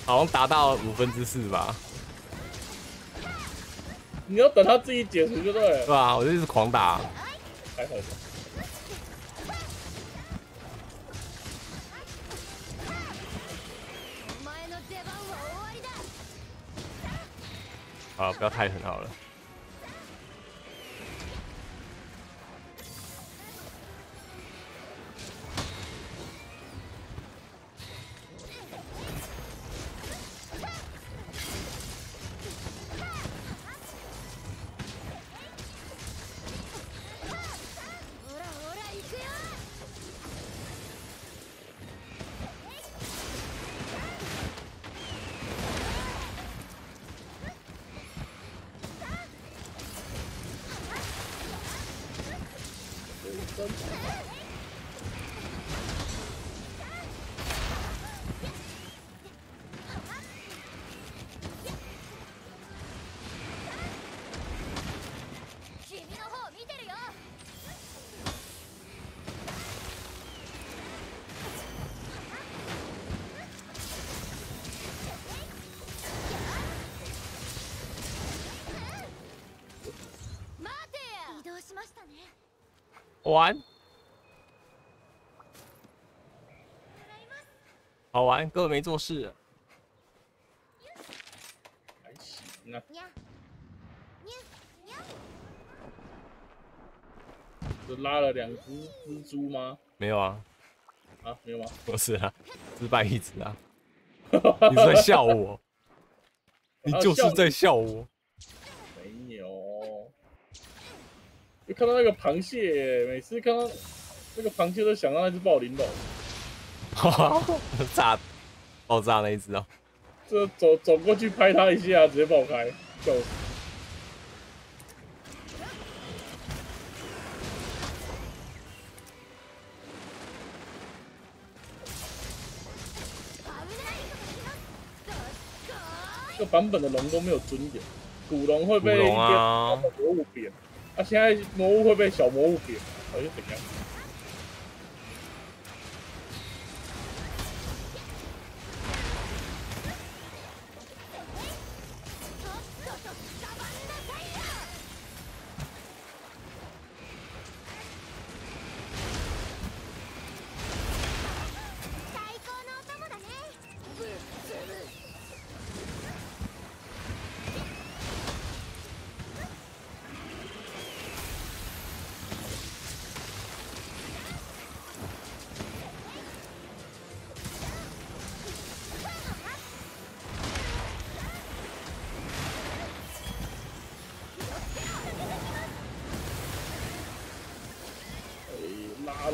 好像达到五分之四吧， 你要等他自己解除就对了。对吧？我就一直狂打，还好吧。お前の出番は終わりだ啊，不要太狠好了。 好玩，根本没做事。还行啊，にゃにゃにゃ就拉了两只蜘蛛吗？没有啊，啊，没有吗？不是啊，失败一直啊。<laughs> 你是在笑我？你就是在笑我。没有。就看到那个螃蟹，每次看到那个螃蟹都想到那只暴鳞龙， <laughs> 炸爆炸那一只哦，这走走过去拍它一下，直接爆开，笑死！危ないどっこ这个版本的龙都没有尊严，古龙会被古龙啊一边魔物扁，啊，现在魔物会被小魔物扁，到底是怎样？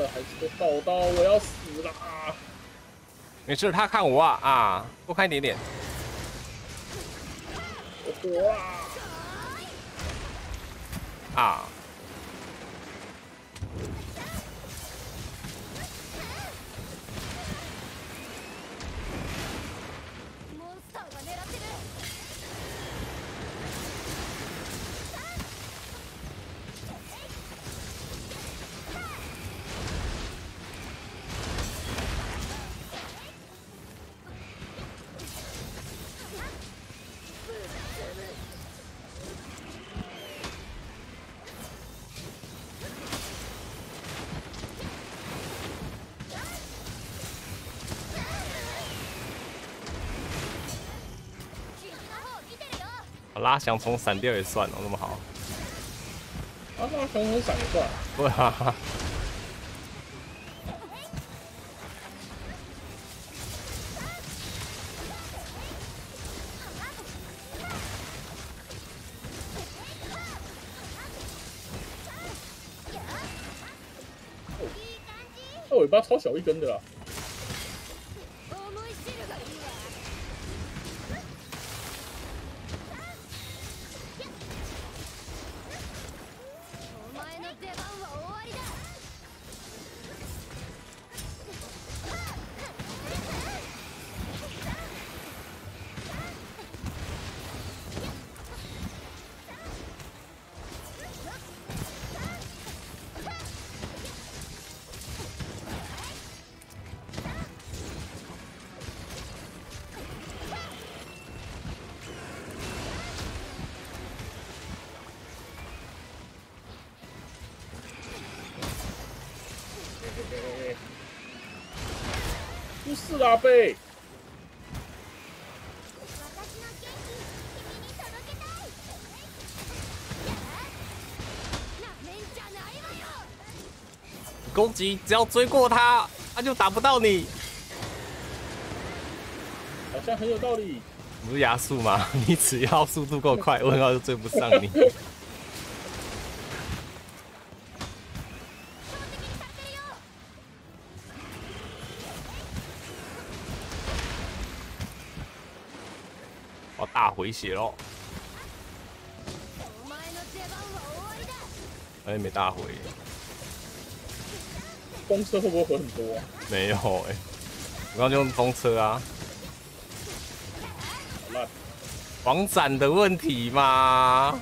了还是个宝刀，我要死啦！没事，他看我啊啊，多看一点点。我活啊！啊，拉翔虫闪掉也算了，那么好。啊，那熊很闪也算。对啊，那尾巴超小一根的啦。出事啦，贝！私の元気君に届けたいなめんじゃないわよ攻击只要追过他，他就打不到你。好像很有道理。你不是亚速吗？你只要速度够快，问号就追不上你。 血喽！お前の出番は終わりだ哎，没大回，风车会不会回很多啊？没有哎、我刚刚就用风车啊，好烂！防闪的问题嘛。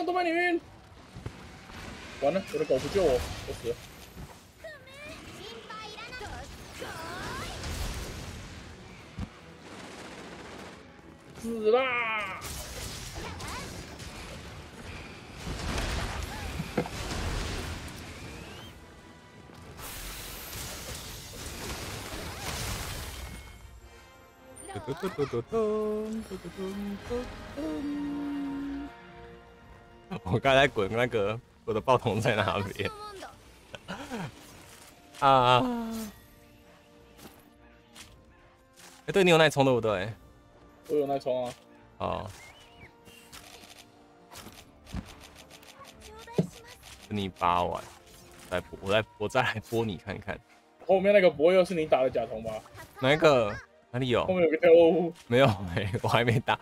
这样都被你晕！完了，我的狗不救我，我死了。心配いらない死啦！嘟嘟嘟嘟咚嘟嘟咚嘟咚 <laughs> 我刚才滚那个我的爆筒在哪边そもんだ<laughs> 啊？哎、对你有耐冲对不对？我有耐冲啊！哦，頂戴します跟你八完，再播，我再我再来播你看看后面那个不会又是你打的甲虫吧？哪一个哪里有后？面有个跳舞，没有没，我还没打，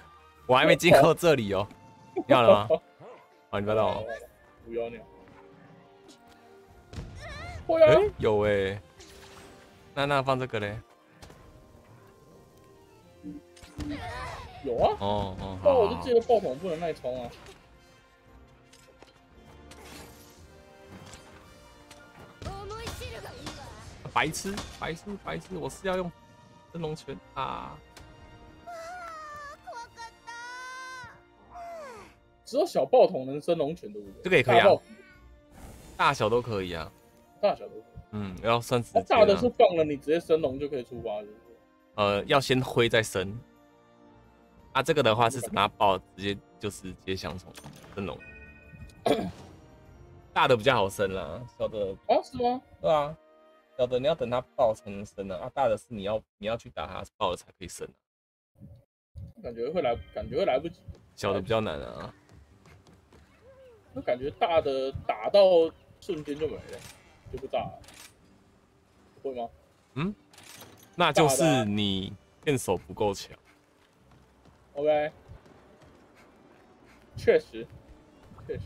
我还没经过这里哦。要了吗？ <laughs> 好，你不要动哦。不要鸟。会哎、啊，有哎、那那放这个嘞？有啊。哦哦，那好好好我就记得爆筒不能耐冲啊。思い知るがいいわ白痴白痴白痴，我是要用真龙拳啊！ 只有小爆桶能升龙拳，对不对？这个也可以啊大大小都可以啊。大小都可以。嗯，要算时它间、啊炸的是。放了你直接升龙就可以出发的。呃，要先挥再升。啊，这个的话是拿爆，直接就是直接相冲升龙。<coughs> 大的比较好升啦，小的啊，是吗？对啊，小的你要等它爆才能升啊，啊大的是你要你要去打它爆了才可以升、啊，感觉会来，感觉会来不及。小的比较难啊。那感觉大的打到瞬间就没了，就不打了，会吗？嗯那就是你变手不够强。OK，确实，确实。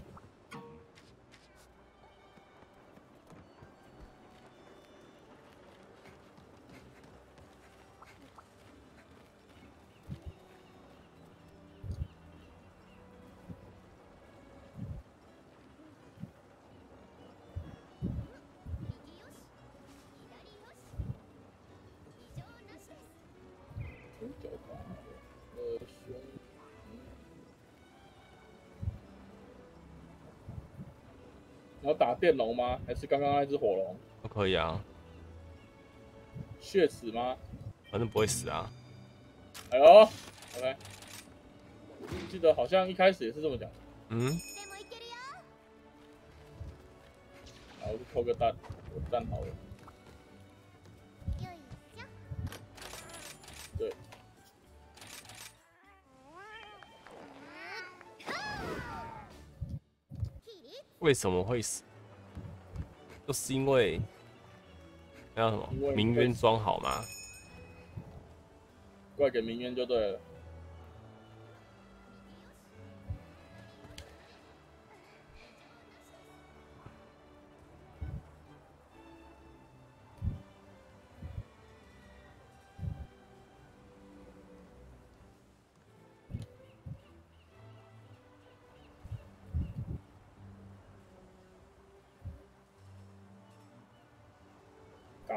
电龙吗？还是刚刚那只火龙？都可以啊，血死吗？反正不会死啊。哎呦，OK，我记得好像一开始也是这么讲。嗯，いつでもいけるよ好，我就偷个蛋，我蛋好了。よいしょ对，ヒリ为什么会死？ 就是因为那叫什么因为明渊装好吗？怪给名媛就对了。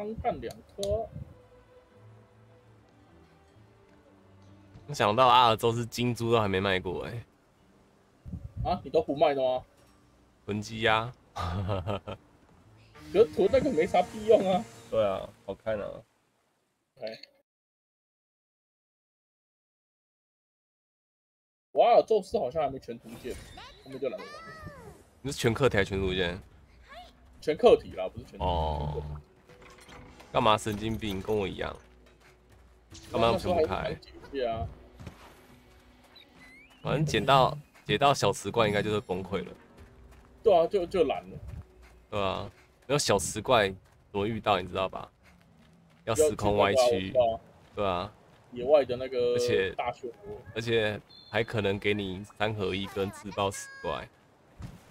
刚干两颗，没想到阿尔宙斯金珠都还没卖过哎、啊，你都不卖的吗？囤积呀。可是囤那个没啥屁用啊。对啊，好看啊。哎，瓦尔宙斯好像还没全图鉴，后面就懒得玩，你是全课题还是全图鉴？全课题啦，不是全图。哦，干嘛神经病？跟我一样。干嘛那时候还是全部开蛮？警戒啊。反正捡到捡到小石怪应该就是崩溃了，对啊，就就懒了。对啊、没有小石怪怎么遇到你知道吧？要要时空歪曲对啊，野外的那个而且大漩涡，而且还可能给你三合一跟自爆石怪，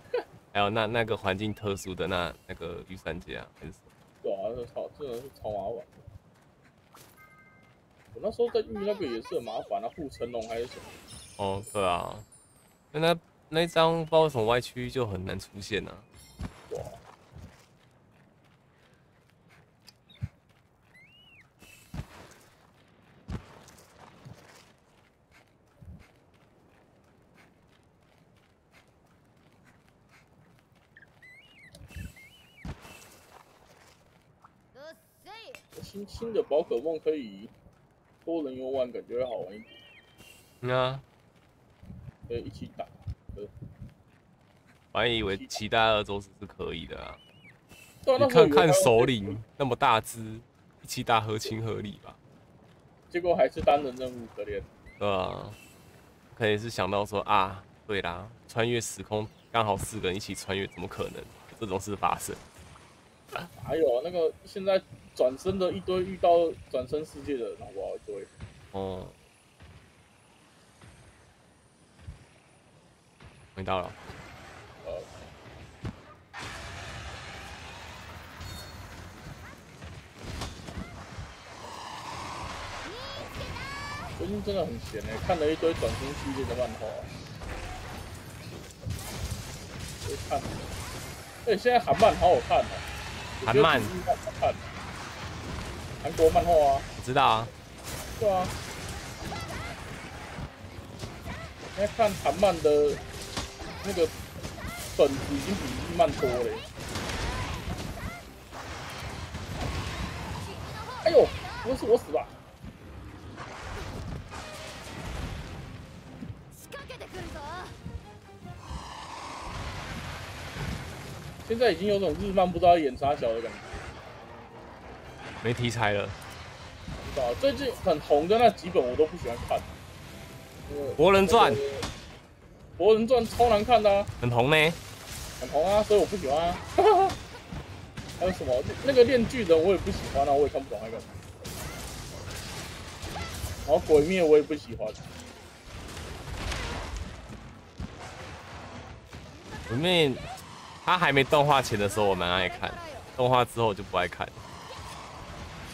<laughs> 还有那那个环境特殊的那那个御三家还是什么？对啊，这超真的是超麻烦的。我那时候在遇那个也是很麻烦啊，护城龙还是什么。哦，对啊，那那那张不知道为什么歪曲就很难出现啊。对啊，新新的宝可梦可以多人游玩，感觉会好玩一点，嗯啊，可以一起打。我还以为其他二周是是可以的啊。你看看首领那么大只，一起打合情合理吧？结果还是单人任务，可怜。对啊，可能是想到说啊，对啦，穿越时空刚好四个人一起穿越，怎么可能这种事发生？还有那个现在转身的一堆遇到转身世界的人，好不好？一堆。哦，没到了，呃，最近真的很闲哎、看了一堆转身世界的漫画、会看。哎、现在韩漫好好看哦、我觉得韩漫日漫好看。韩国漫画啊，我知道啊，对啊。现在看韩漫的那个本子已经比日漫多了欸、 不会是我死吧？仕掛けてくるぞ现在已经有种日漫不知道演啥小的感觉。 没题材了。不知道最近很红的那几本我都不喜欢看。博人传博人传超难看的、啊，很红呢，很红啊，所以我不喜欢啊。<laughs> 还有什么那个炼巨人我也不喜欢啊，我也看不懂那个。然后鬼灭我也不喜欢，鬼灭他还没动画前的时候我蛮爱看，动画之后我就不爱看。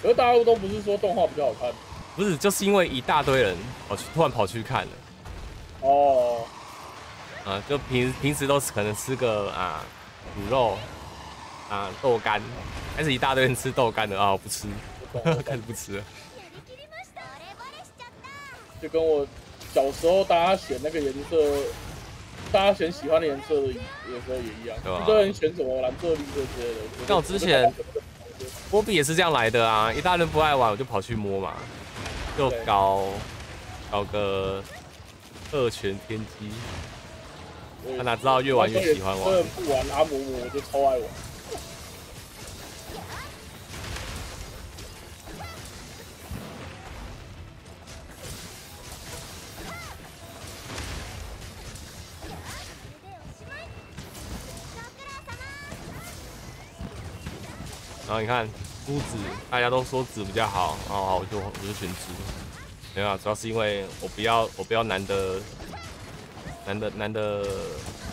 可是大家都不是说动画比较好看不是，就是因为一大堆人跑去突然跑去看了。哦。啊，就平平时都是可能吃个啊卤肉啊豆干，开始一大堆人吃豆干的啊，我不吃，我<laughs> 懂我开懂始不吃了。やりきりました惚れ惚れしちゃった就跟我小时候大家选那个颜色，大家选喜欢的颜色的有时候也一样，对吧一堆人选什么蓝色、绿色之类的。像我之前 波比也是这样来的啊，一大人不爱玩，我就跑去摸嘛，又高搞搞个二拳天机，他哪知道越玩越喜欢玩。不玩阿姆姆，我就超爱玩。然后你看珠子，大家都说紫比较好，然后我就我就选紫。没有啊，主要是因为我不要我不要男的男的男的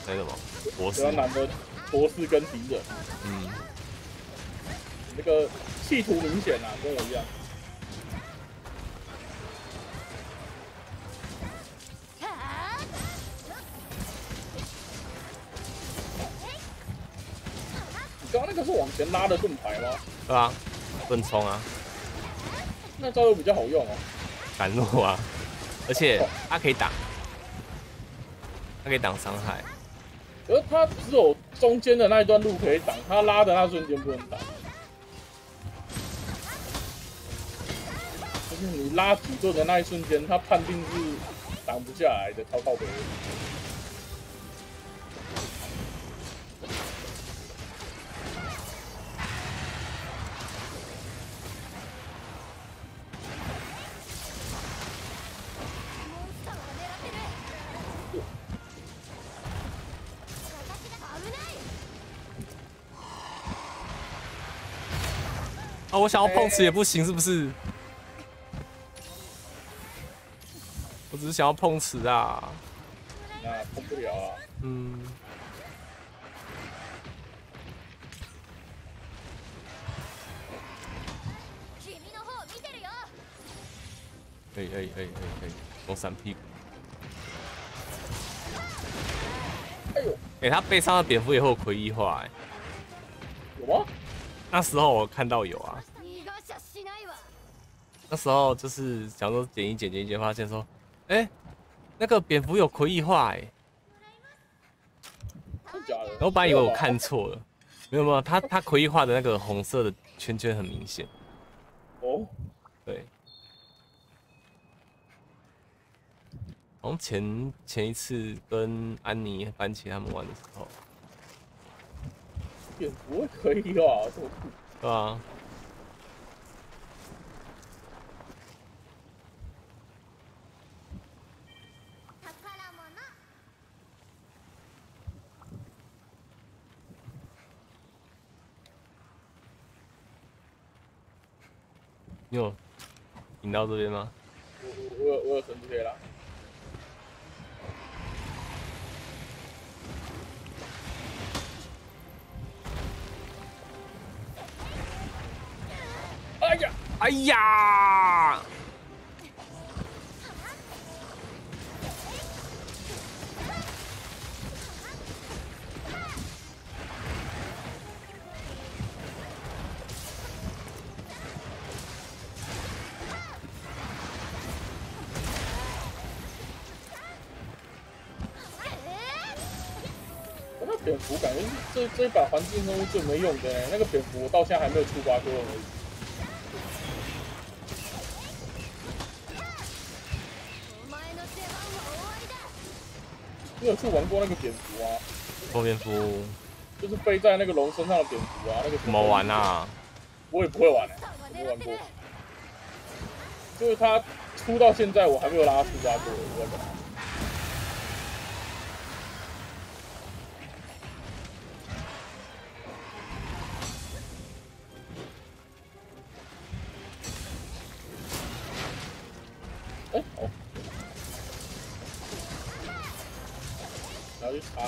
那什么博士比较，难的博士跟敌人，嗯，那个企图明显啊，跟我一样。刚刚那个是往前拉的盾牌吗？对啊，盾冲啊，那招又比较好用哦。敢怒啊，而且它可以挡，它可以挡伤害。可是它只有中间的那一段路可以挡，它拉的那瞬间不能挡。就是你拉主盾的那一瞬间，它判定是挡不下来的，超靠北啊，我想要碰瓷也不行，是不是？我只是想要碰瓷啊，那碰不了啊。嗯。君の方見てるよ可以可以可以可以可以，我闪屁股。哎呦，哎、他背上的蝙蝠也会有魁异化、哎，有吗？ 那时候我看到有啊，逃がしゃしないわ那时候就是想说剪一剪剪一剪，发现说，哎、那个蝙蝠有魁异化、哎，真假的？然后本来以为我看错了，没有没有，他他魁异化的那个红色的圈圈很明显，哦，对。好像前前一次跟安妮、番茄他们玩的时候， 蝙蝠可以啊，这么酷。对啊，宝物你有引到这边吗？我我我有我有神之贴啦。哎呀！那蝙蝠感觉这这一把环境生物最没用的。那个蝙蝠我到现在还没有触发过而已。有去玩过那个蝙蝠啊？后蝙蝠就是飞在那个龙身上的蝙蝠啊，那个怎么玩？啊？我也不会玩、欸，没玩过。就是他出到现在，我还没有拉出家过，我不知道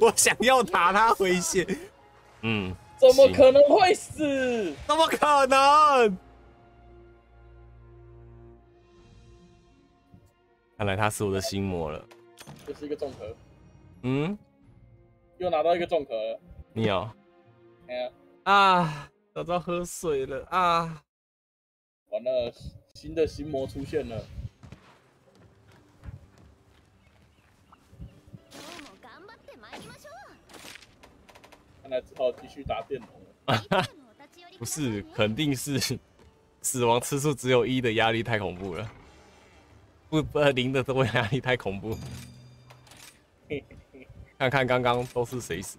我想要打他回血。嗯，怎么可能会死？怎么可能？看来他是我的心魔了。这是一个重壳，嗯，又拿到一个重壳了。你有哎呀，啊？早知道喝水了啊！完了，新的心魔出现了。看来只好继续打电龙了。ういつでもお<laughs> 立ち寄り不くださいね是，肯定是死亡次数只有一的压力太恐怖了。不不，零的多压力太恐怖。看看刚刚都是谁死？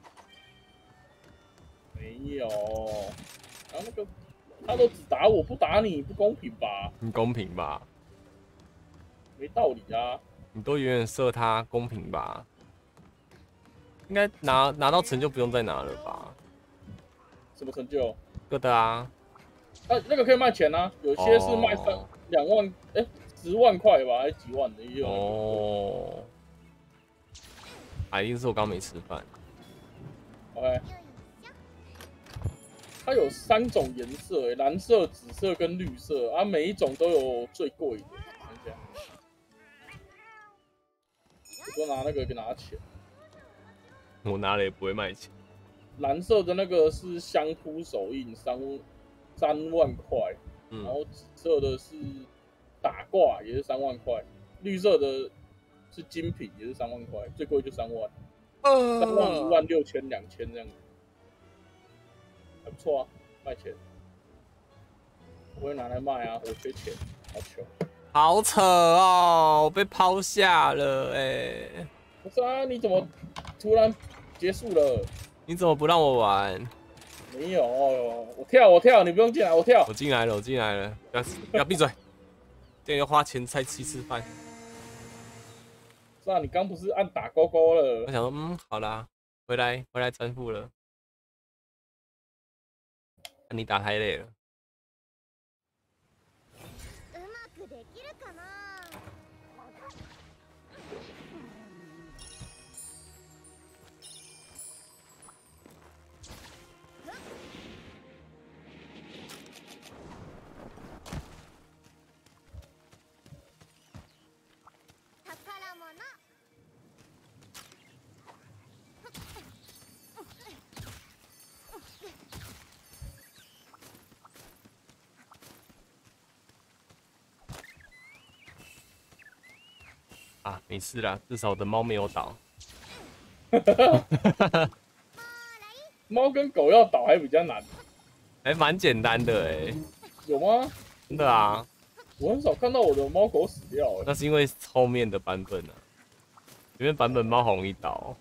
没有，然后那个他都只打我不打你，不公平吧？很公平吧？没道理啊！你都远远射他，公平吧？ 应该拿拿到成就不用再拿了吧？什么成就？个的啊，那那个可以卖钱啊，有些是卖三哦两万，哎，十万块吧，还是几万的也有。哦，啊，一定是我刚没吃饭。 OK，よいしょ它有三种颜色，诶蓝色、紫色跟绿色啊，每一种都有最贵的。等一下，我都拿那个给拿钱。 我拿了也不会卖钱。蓝色的那个是香扑手印，三三万块，然嗯，后紫色的是打挂，也是三万块，绿色的是精品，也是三万块，最贵就三万，三万、一万、六千、两千这样子，还不错啊，卖钱。我会拿来卖啊，我缺钱，好穷。好扯哦，我被抛下了哎、不是啊，你怎么突然结束了？你怎么不让我玩？没有，我跳，我跳，你不用进来，我跳我。进来了，我进来了，不要不要闭嘴！<laughs> 这要花钱才去吃饭。是啊，你刚不是按打勾勾了我？想说，嗯，好啦，回来回来吩咐了。那你打太累了，啊，没事啦，至少我的猫没有倒。<laughs> 猫跟狗要倒还比较难，还蛮简单的哎、有吗？真的啊，我很少看到我的猫狗死掉、欸。那是因为后面的版本啊，前面版本猫好容易倒。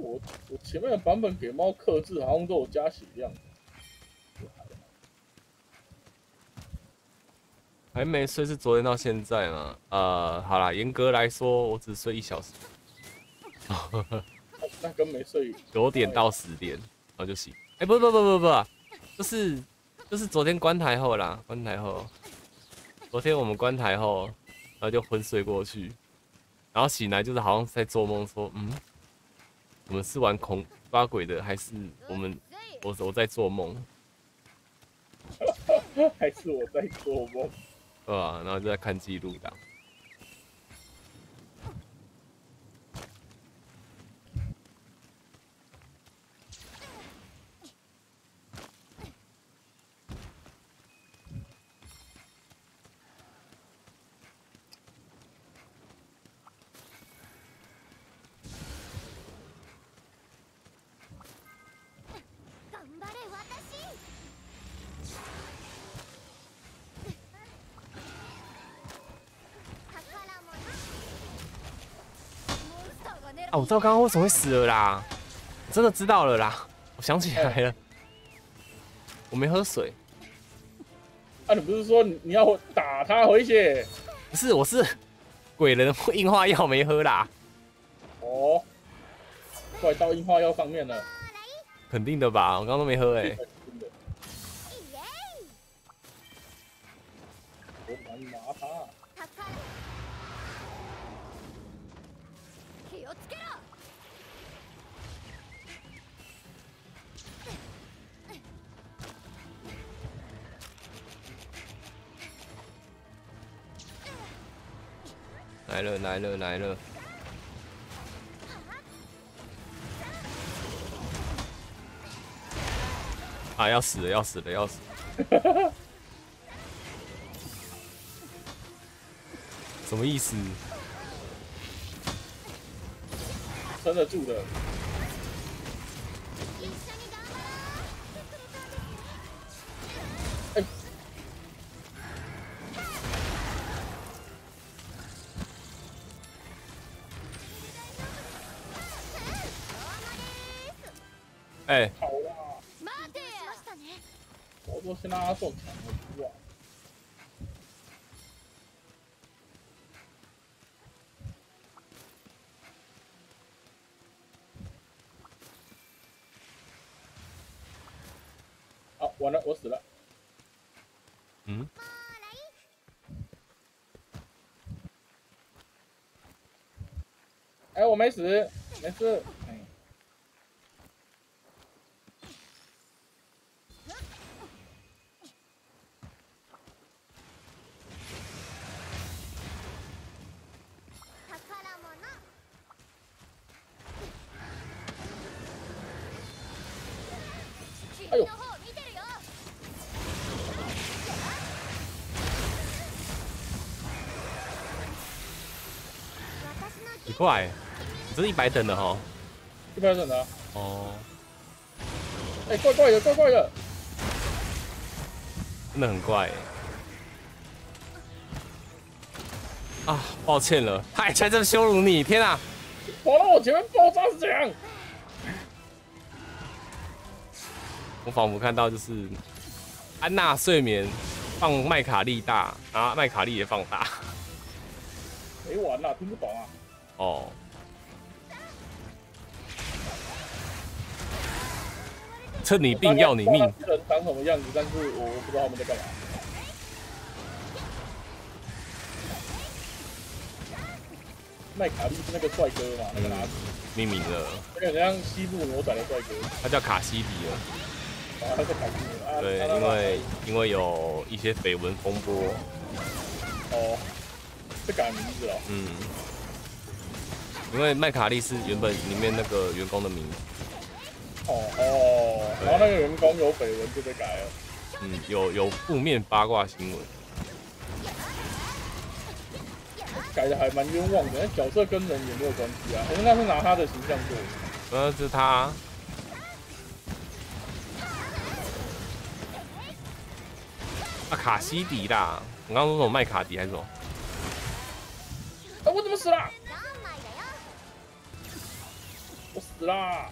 我我前面的版本给猫克制，好像都有加血量。还没睡是昨天到现在嘛？呃，好啦，严格来说，我只睡一小时，<laughs> 那那跟没睡九点到十点，然后就醒。哎、不不不不不，就是就是昨天关台后啦，关台后，昨天我们关台后，然后就昏睡过去，然后醒来就是好像在做梦，说嗯，我们是玩恐抓鬼的，还是我们我我在做梦，<laughs> 还是我在做梦？对吧？然后就在看记录档。知道刚刚为什么会死了啦，真的知道了啦，我想起来了，我没喝水，啊，你不是说你你要打他回血？不是，我是 <laughs> 鬼人硬化药没喝啦，哦，怪到硬化药上面了。肯定的吧？我刚刚都没喝哎、真来了来了来了，啊，要死了要死了要死了！<laughs> 什么意思？撑得住的。哎、好啦，ろう待てしましたね我说先让他中场了，哇！好，完了，我死了。嗯，哎，我没死，没事。 怪、这是一百等的哈。一百等的啊。哦，哎，怪怪的，怪怪的。真的很怪欸。啊，抱歉了，他还在这羞辱你，天啊！跑到我前面爆炸是怎样？我仿佛看到就是安娜睡眠放麦卡利大，然后麦卡利也放大。没完啦，听不懂啊。哦，趁你病要你命我。大概知道人长什么样子，但是我我不知道他们在干嘛。麦卡利是那个帅哥嘛，那个拿命名了，那个很像西部牛仔的帅哥，他叫卡西迪了。然后他是卡西啊。对，啊因为因为有一些绯闻风波，哦，是改名字了。嗯，因为麦卡利是原本里面那个员工的名字，哦哦，然后那个员工有绯闻就被改了。嗯，有有负面八卦新闻，改的还蛮冤枉的，那角色跟人也没有关系啊，我们那是拿他的形象做的。那这是他。啊，卡西迪啦！你刚刚说什么麦卡迪还是什么？啊，我怎么死了？死啦！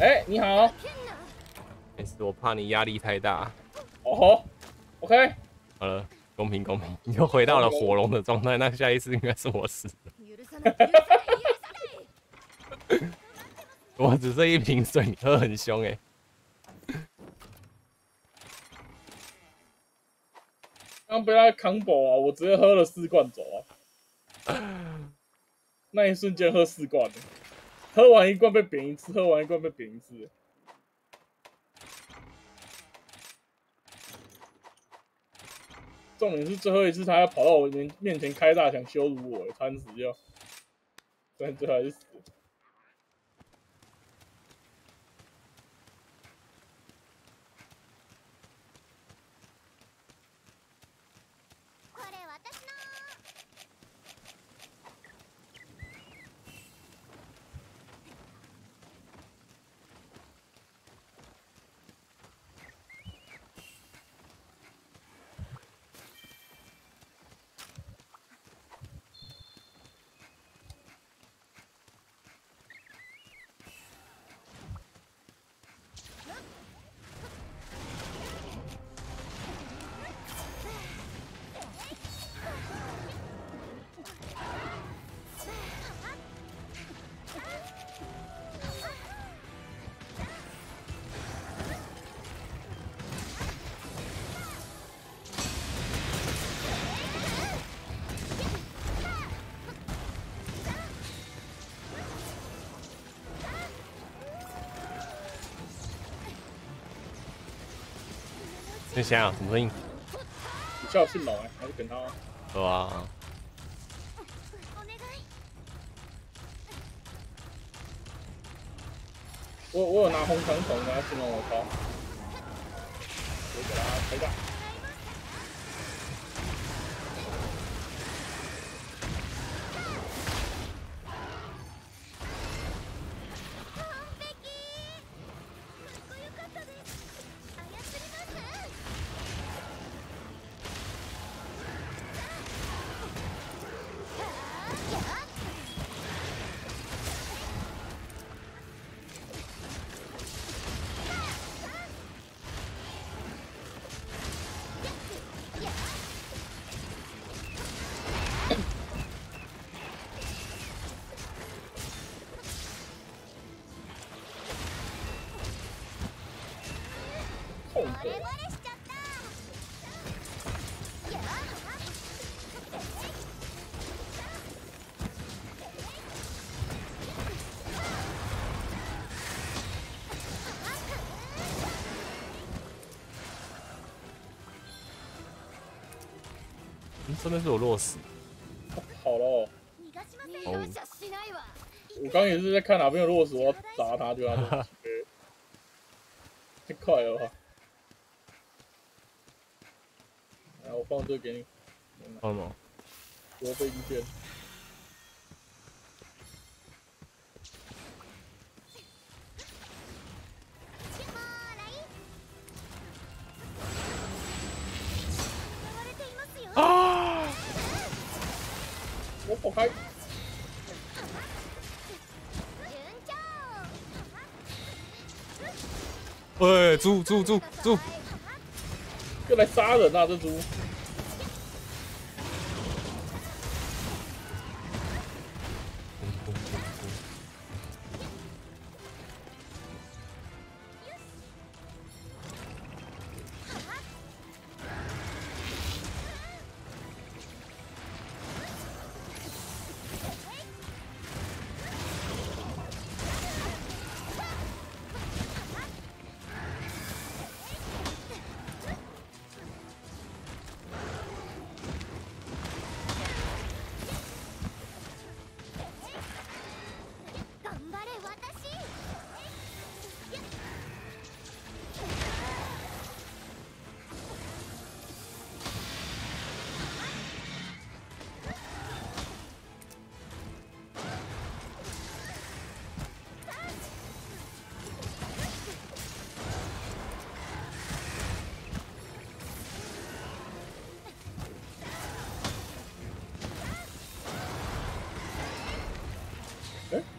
哎、你好，没事，我怕你压力太大。哦吼，OK，好了，公平公平，<laughs> 你又回到了火龙的状态，那下一次应该是我死了。<laughs> 許さない許さない許さない我只剩一瓶水，你喝很凶哎、刚被他 combo 啊，我直接喝了四罐走啊。 <laughs> 那一瞬间喝四罐，喝完一罐被贬一次，喝完一罐被贬一次。重点是最后一次，他要跑到我面面前开大想羞辱我，惨死掉。但最后还是死你想想什么声音？你叫我信龙哎，还是等他？对吧？お願い我我有拿红长筒跟他信龙，我操！我给他开大。嗯这边是有落死，好了哦，逃がしませんおう容赦しないわ我刚也是在看哪边有落石，我要砸他，就让他起飞。太快了吧！来，我放这个给你，哦吗？罗贝一卷。 猪猪猪猪！又来杀人啊！这猪！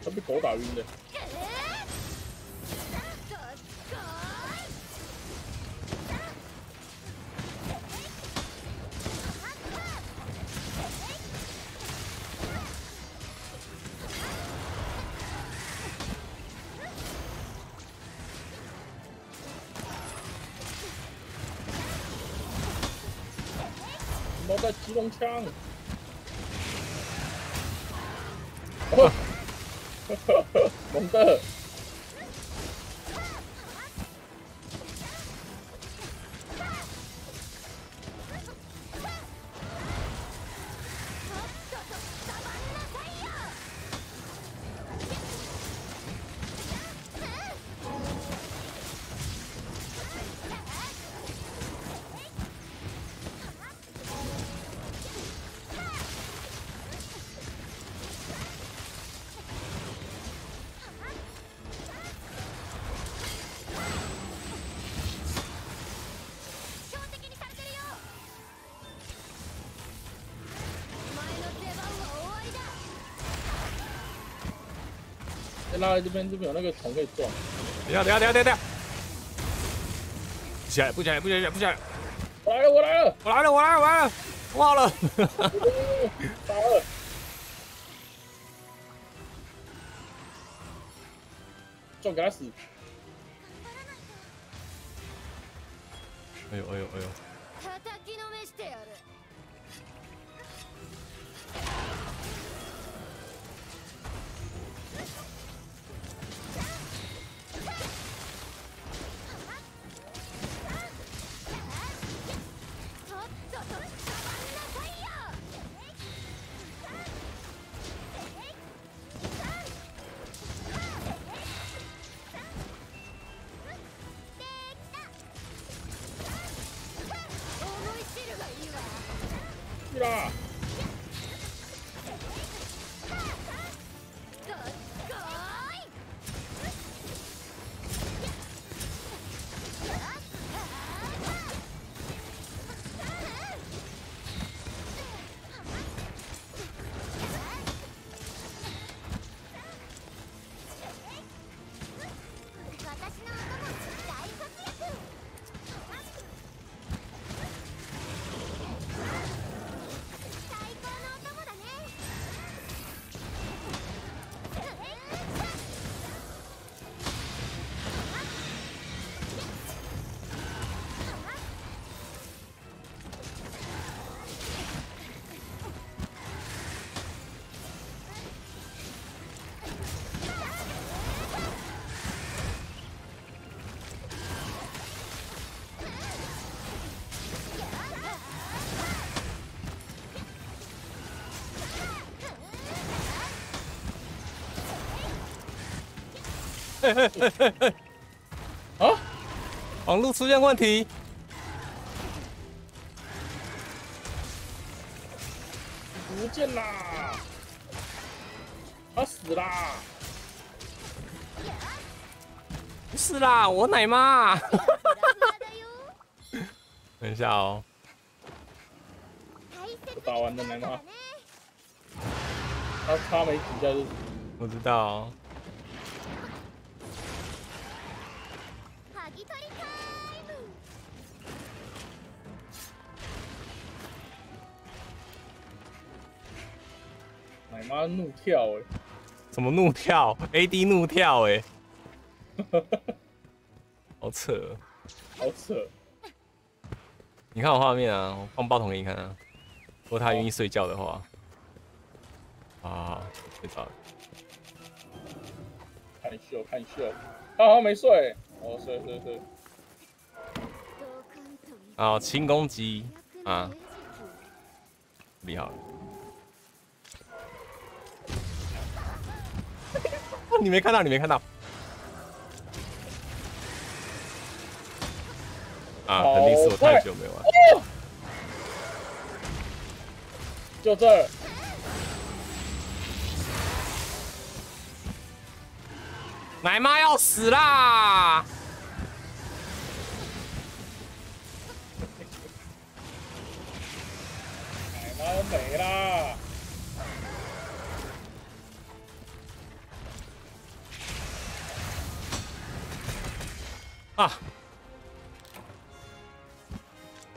哎、他被狗打晕的。えーどっこ猫在激动枪， เตอร์ 拉来这边，这边有那个桶可以撞。等一下等下等下等下，不起来不起来不起来不起来，我来了，我来了，我来了我来了我来了，我好了，打了。撞给他死！哎呦哎呦哎呦，啊！网络出现问题，不见啦！他死啦！不是啦，我奶妈。フラフラだよ等一下哦，大切打完的奶妈だね他差没几下就我知道哦。 怒跳哎、怎么怒跳？AD 怒跳哎、<laughs> 好扯哦！好扯！你看我画面啊，我放爆筒给你看啊。如果他愿意睡觉的话，啊，睡着了。看秀看秀，他好像没睡。哦，睡睡睡。同感と一啊，轻攻击啊，躍厉害了。你没看到，你没看到。啊，肯定是我太久没玩。就这儿，奶妈要死啦！啊，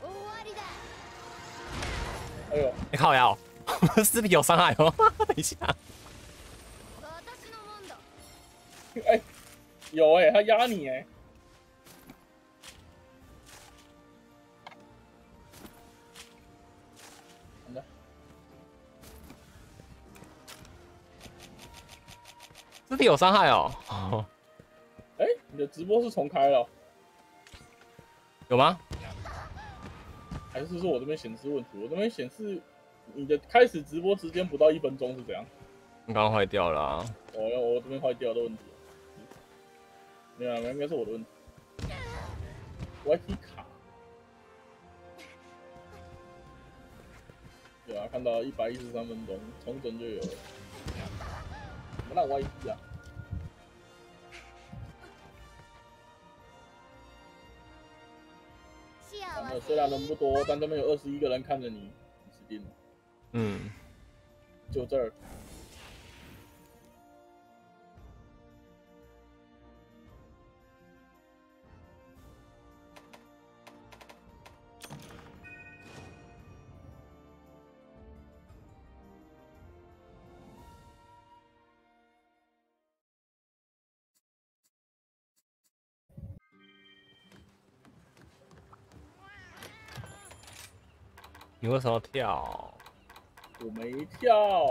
終わりだ哎呦，你靠腰，<laughs> 尸体有伤害哦。<laughs> 等一下，私のもんだ哎，有哎、他压你哎、好的，这 肢体有伤害哦。哦，<laughs> 哎、你的直播是重开了哦， 有吗？还是说我这边显示问题？我这边显示你的开始直播时间不到一分钟是怎样？刚刚坏掉了、啊。哦，我这边坏掉的问题。没有啊，应该是我的问题。YT 卡。有啊，看到一百一十三分钟，重整就有了。怎么烂 YT 啊？虽然人不多，但这边有二十一个人看着你，你死定了。嗯，就这儿。你为什么跳？我没跳，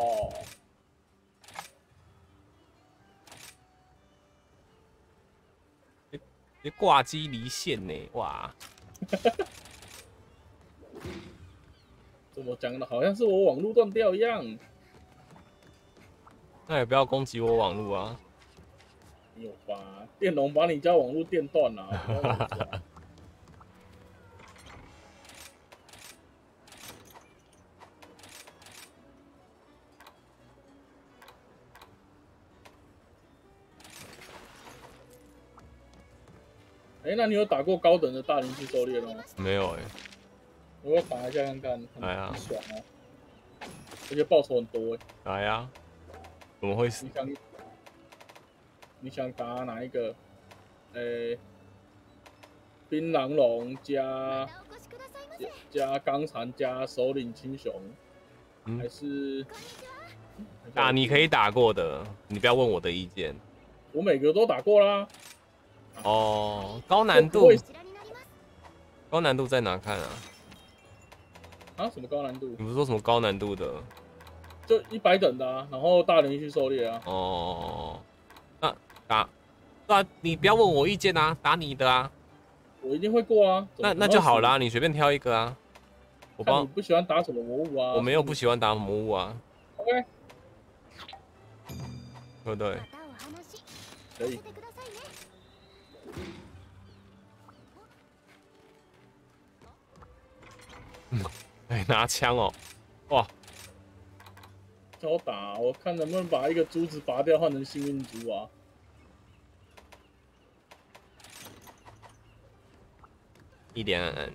你挂机离线呢？哇！<laughs> 怎么讲的？好像是我网络断掉一样。那也不要攻击我网络啊！你有吧？电龙把你家网络电断了、不 <laughs> 要乱讲哎、那你有打过高等的大灵气狩猎了吗？没有哎、我要打一下看看，很来啊很爽哦，而且报酬很多哎。来呀、怎么会是你？想你想打哪一个？呃、槟榔龙加お越しくださいませ加加钢蝉加首领青熊，嗯还是打你可以打过的，你不要问我的意见我每个都打过啦。 哦。高难度会不会こちらになります高难度在哪看啊？啊，什么高难度你？不是说什么高难度的？就一百等的啊，然后大连续狩猎啊。哦，那打，那你不要问我意见啊，打你的啊，我一定会过啊。怎么那那就好啦，。你随便挑一个啊。我帮，看你不喜欢打什么魔物啊？我没有不喜欢打魔物啊， OK，对不对？またお話可以 <laughs> 哎，拿枪哦，哇，叫我打，我看能不能把一个珠子拔掉，换成幸运珠啊。一点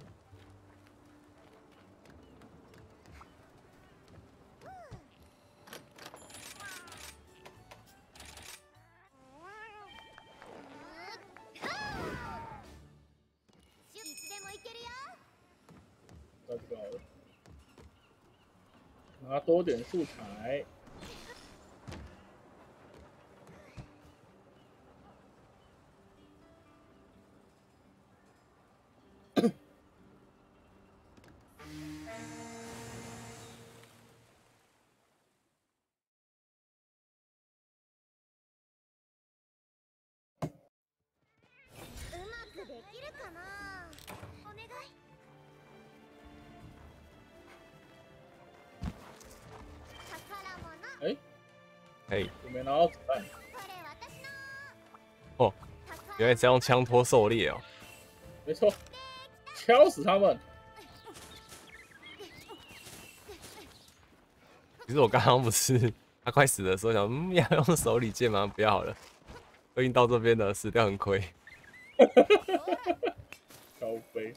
拿多点素材。嘿，我没拿到子弹，これ私の哦原来是要用枪托狩猎哦。没错，敲死他们。其实我刚刚不是他快死的时候想，嗯，要用手里剑吗？不要好了，都已经到这边了，死掉很亏。高飞，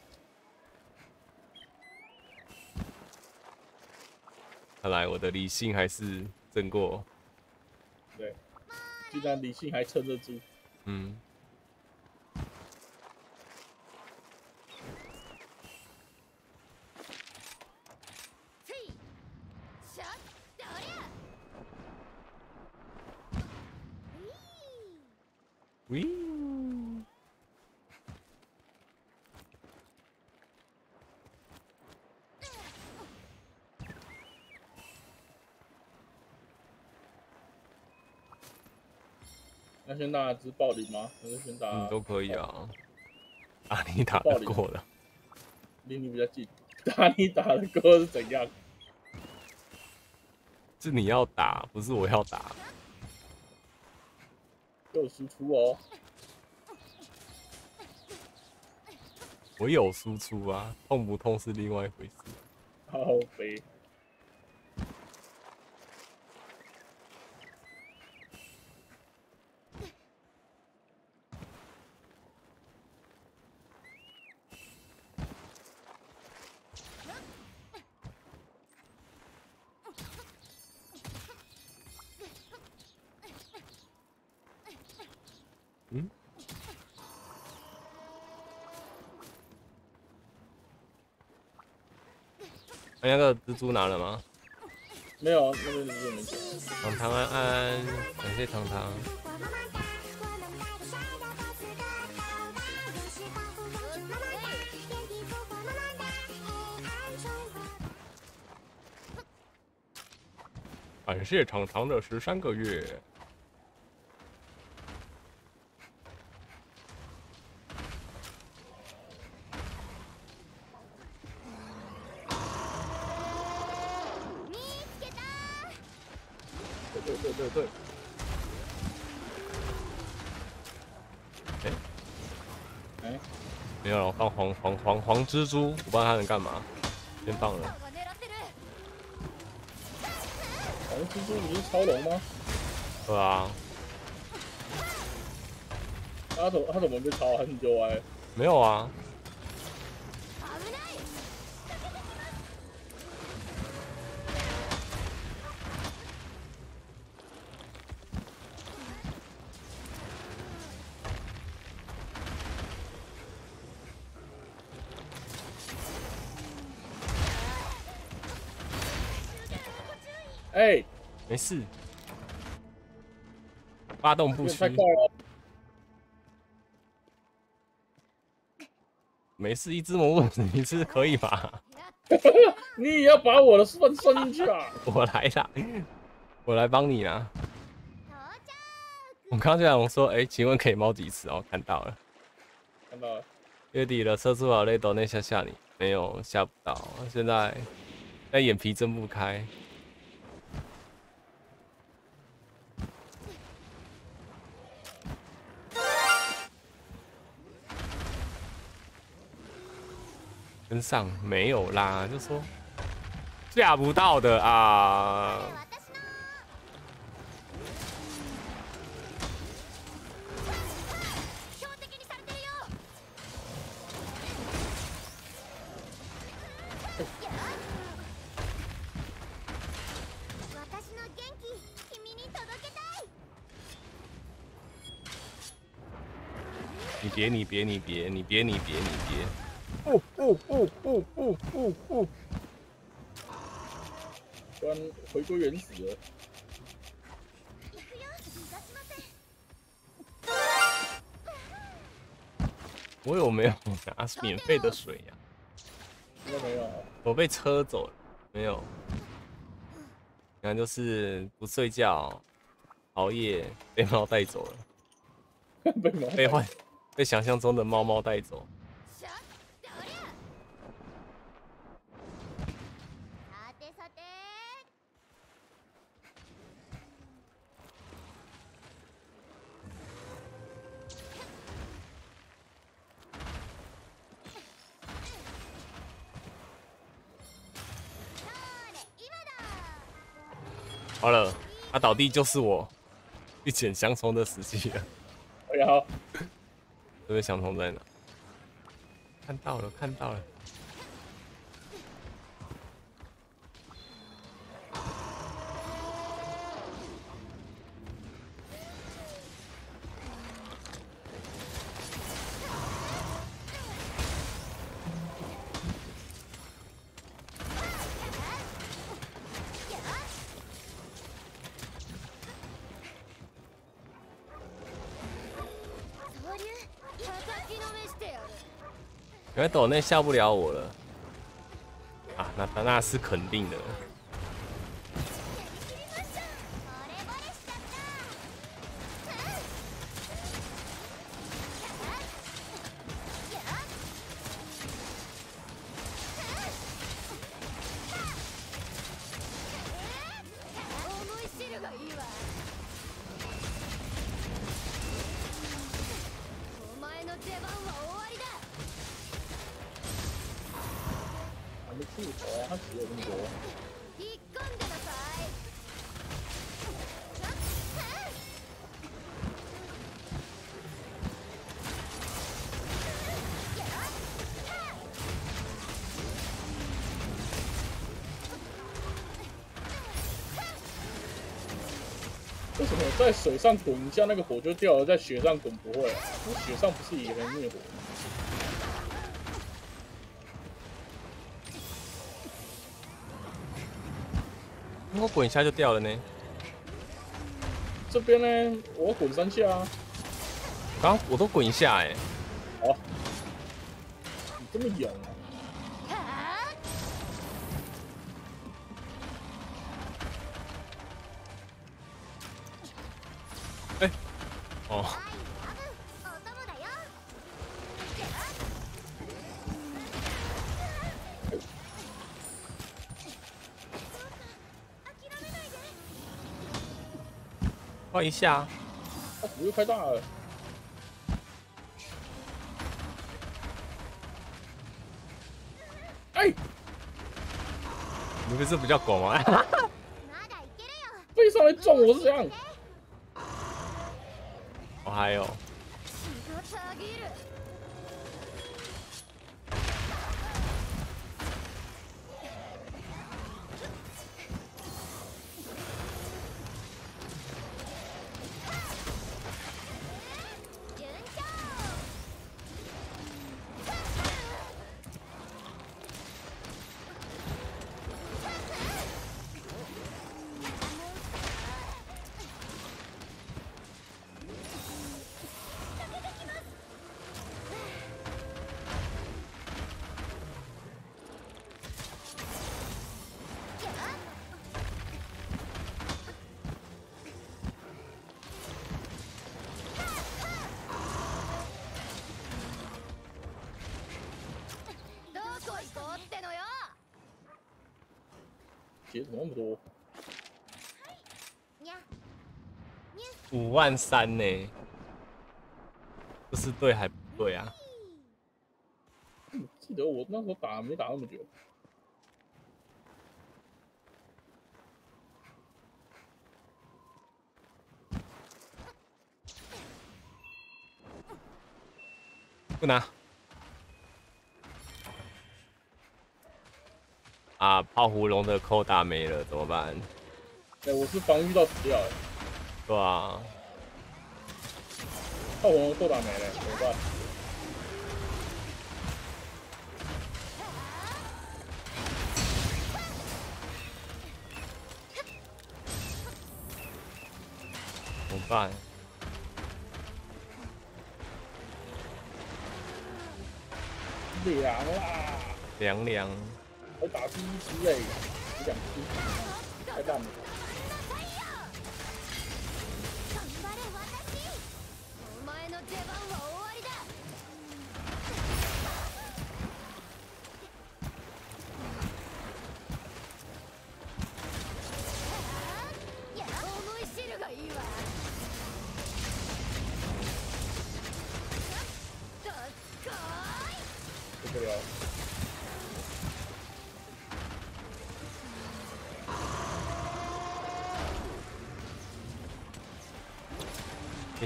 看来我的理性还是胜过，对， 居然理性还撑得住。嗯，せいしゃどりゃうい 喂， 那先打只暴力吗？还是先打嗯，都可以啊。啊，你打得过的，离你比较近？打你打的歌是怎样？是你要打，不是我要打。有输出哦。我有输出啊，痛不痛是另外一回事。好肥。哎那个蜘蛛拿了吗？没有啊，那边蜘蛛没讲。糖糖安安，感谢糖糖。感谢长长的十三个月。蜘蛛，我不知道它能干嘛，先放了。ーが狙ってる黄蜘蛛你是超龙吗？对啊，他怎么他怎么被超很久哎？没有啊， 没事，发动不虚。没事，一只魔物死一次可以吧？<laughs> 你也要把我的算算进去啊！<laughs> 我来啦，我来帮你啦。我刚刚就想说，哎、请问可以猫几次？哦，看到了，看到了，月底了，射出好雷斗那下吓你，没有吓不到，现在现在眼皮睁不开。上没有啦，就说吓不到的啊。私の標的にされてるよ私の元気君に届けたい你别，你别，你别，你别，你别，你别。 哦哦哦哦哦哦哦！突然回归原始了。行くよ逃がしません我有没有拿免费的水呀、应该没有啊。我被车走了，没有。你看，就是不睡觉，熬夜，被猫带走了，被猫被幻，被想象中的猫猫带走。 倒地就是我遇见香葱的时机了。然后，这边香葱在哪？看到了，看到了。原来抖内吓不了我了。啊，那那那是肯定的。在水上滚一下那个火就掉了，在雪上滚不会啊？因为雪上不是也能灭火吗？我滚一下就掉了呢。这边呢，我滚三下啊！刚、我都滚一下哎、好，你这么勇啊？一下，他火又开大了，哎，你不是不叫狗吗？ま<laughs> だいけるよ飞上来撞我是这样。我还有， 五万三呢，这是对还不对啊？记得我那时候打没打那么久，不拿。啊，泡芙龙的扣打没了，怎么办？哎、我是防御到死掉了，对啊，炮红都打没了，怎么办？怎么办？凉啦，凉凉，还打第一只哎，不想吃，太烂了。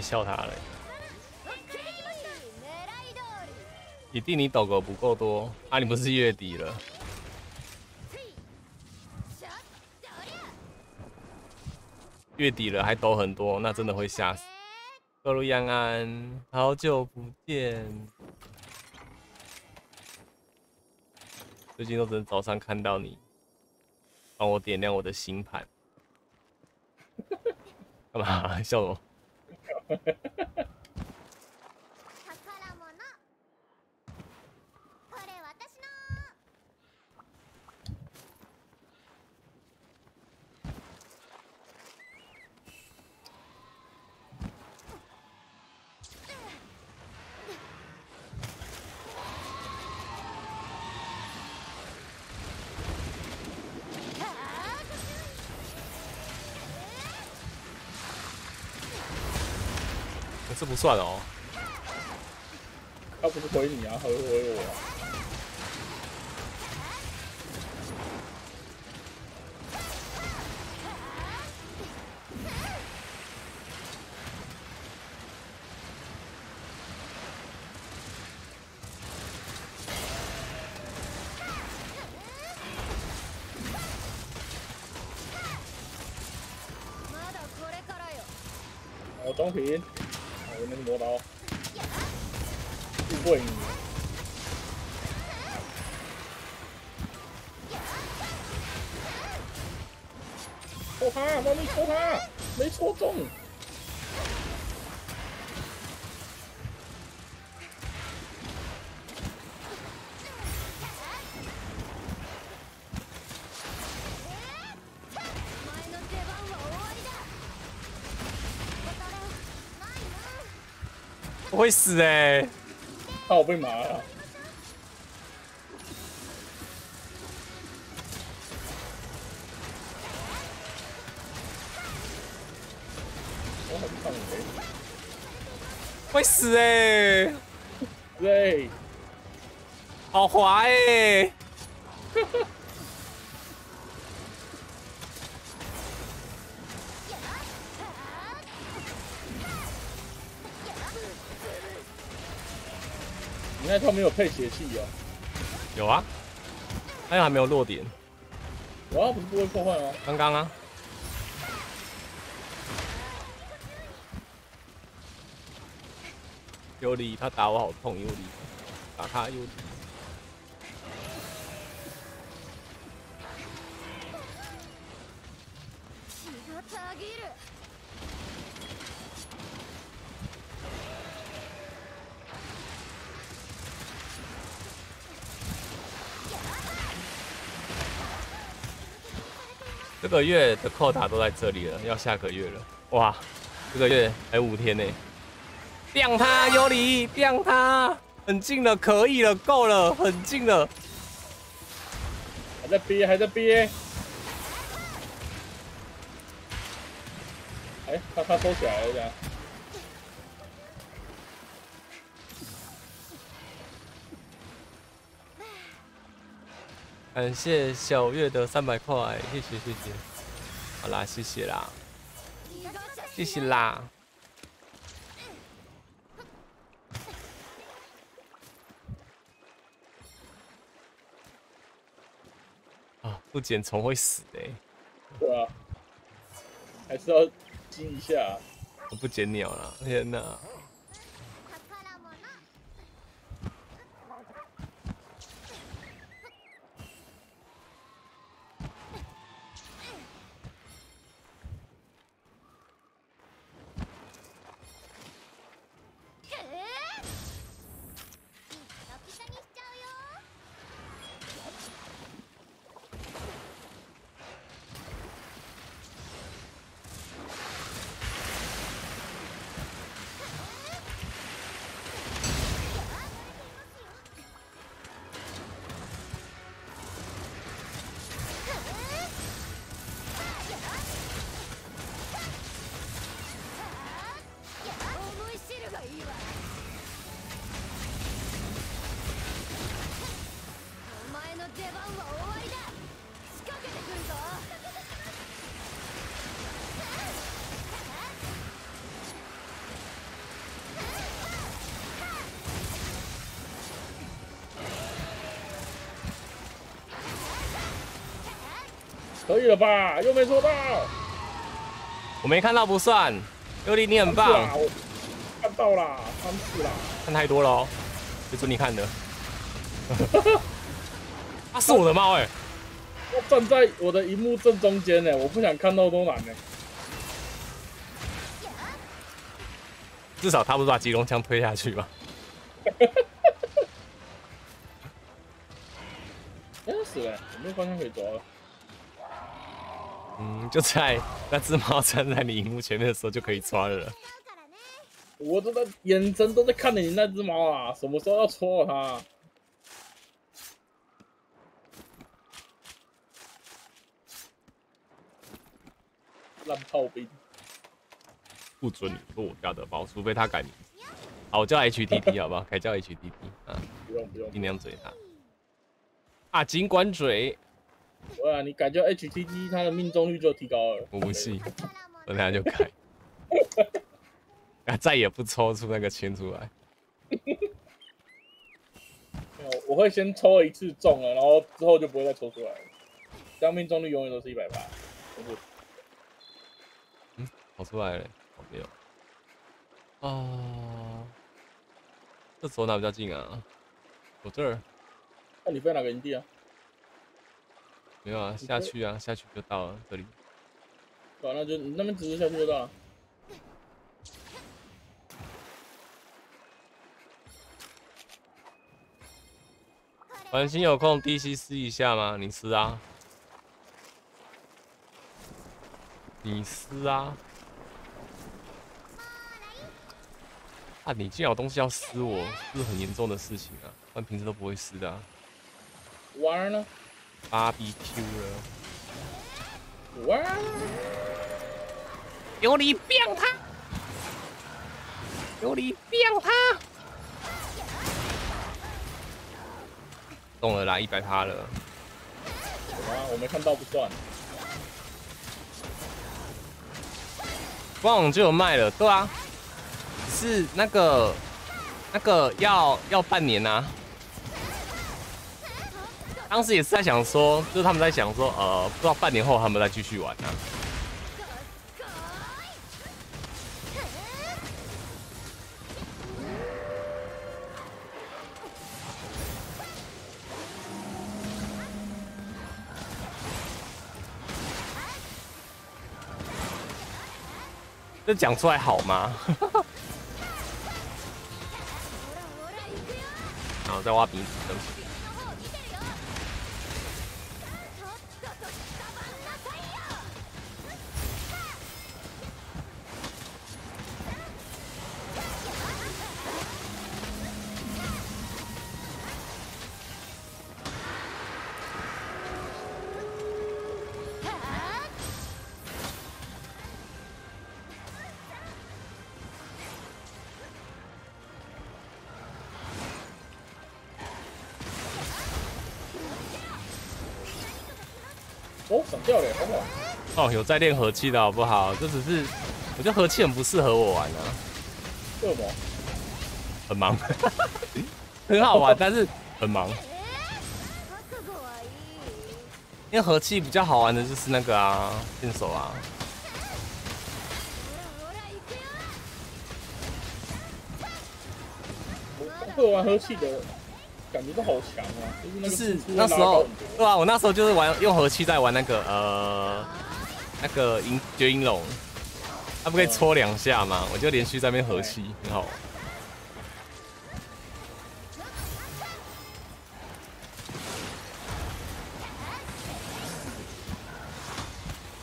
笑他了，オッケー狙い通り一定你抖狗不够多啊！你不是月底了？シャッそりゃ月底了还抖很多，那真的会吓死。各路安安，好久不见。最近都只能早上看到你，帮我点亮我的星盘。干嘛<laughs> 笑什 这不算哦。他不是回你啊还是回我我装瓶会死哎、怕我被麻了。我很胖哎、欸，会死哎、对，好滑哎、配血气哦，有啊，哎呀还没有落点，我要，不是不会破坏吗？刚刚啊。尤里他打我好痛，尤里打他尤里。个月的扣打都在这里了，要下个月了。哇，这个月还有五天呢。亮他，尤里，亮他，很近了，可以了，够了，很近了。还在憋，还在憋。哎，他他收起来了，感谢小月的三百块，谢谢谢谢。好啦，谢谢啦，谢谢啦。啊，不捡虫会死的、欸，对啊，还是要激一下。我不捡鸟了，天哪！以了吧？又没戳到，我没看到不算，尤里你很棒，我看到啦，三次啦。看太多了哦，就准你看的。<laughs> 他是我的猫哎、我站在我的荧幕正中间呢，我不想看到都难呢。至少他不是把吉隆枪推下去吧？嗯，就在那只猫站在你荧幕前面的时候就可以抓了。違うからね我都在眼神都在看着你那只猫啊，什么时候要戳它？烂炮兵，不准你说我家的猫，除非他改名字。好，我叫 HTT <laughs> 好不好？改叫 HTT 啊，不用不用。尽量嘴他。啊，尽管嘴， 对啊，你改叫 HTT，它的命中率就提高了。我不信，我等下就改。啊，<laughs> 再也不抽出那个签出来。我会先抽一次中了，然后之后就不会再抽出来了。这样命中率永远都是一百八。跑出来了，好没有？啊，这走哪比较近啊？我这儿那你飞哪个营地啊？没有啊，下去啊，下去就到了这里。对啊，那就你那边直接下去就到了。繁星有空 DC 撕一下吗？你撕啊，你撕啊！啊，你竟然有东西要撕我，是不是很严重的事情啊！不然平时都不会撕的、啊。玩儿呢？BBQ 了，哇。有你变他，有你变他，中了啦，一百趴了。有啊，我没看到不算。官网就有卖了，对啊，是那个那个要要半年呐、当时也是在想说，就是他们在想说，呃，不知道半年后他们再继续玩啊。这讲出来好吗？<laughs> 然后再挖鼻子，哦，有在练和气的好不好？这只是，我觉得和气很不适合我玩啊，为什么？很忙，<laughs> 很好玩，但是很忙。覚悟はいい因为和气比较好玩的就是那个啊，新手啊，ほら行くよ我会玩和气的感觉都好强啊，就是那个就是输出会那时候拉高很多，对啊，我那时候就是玩用和气在玩那个呃 那个银绝银龙，它不可以戳两下嘛，我就连续在那边和气，很好玩。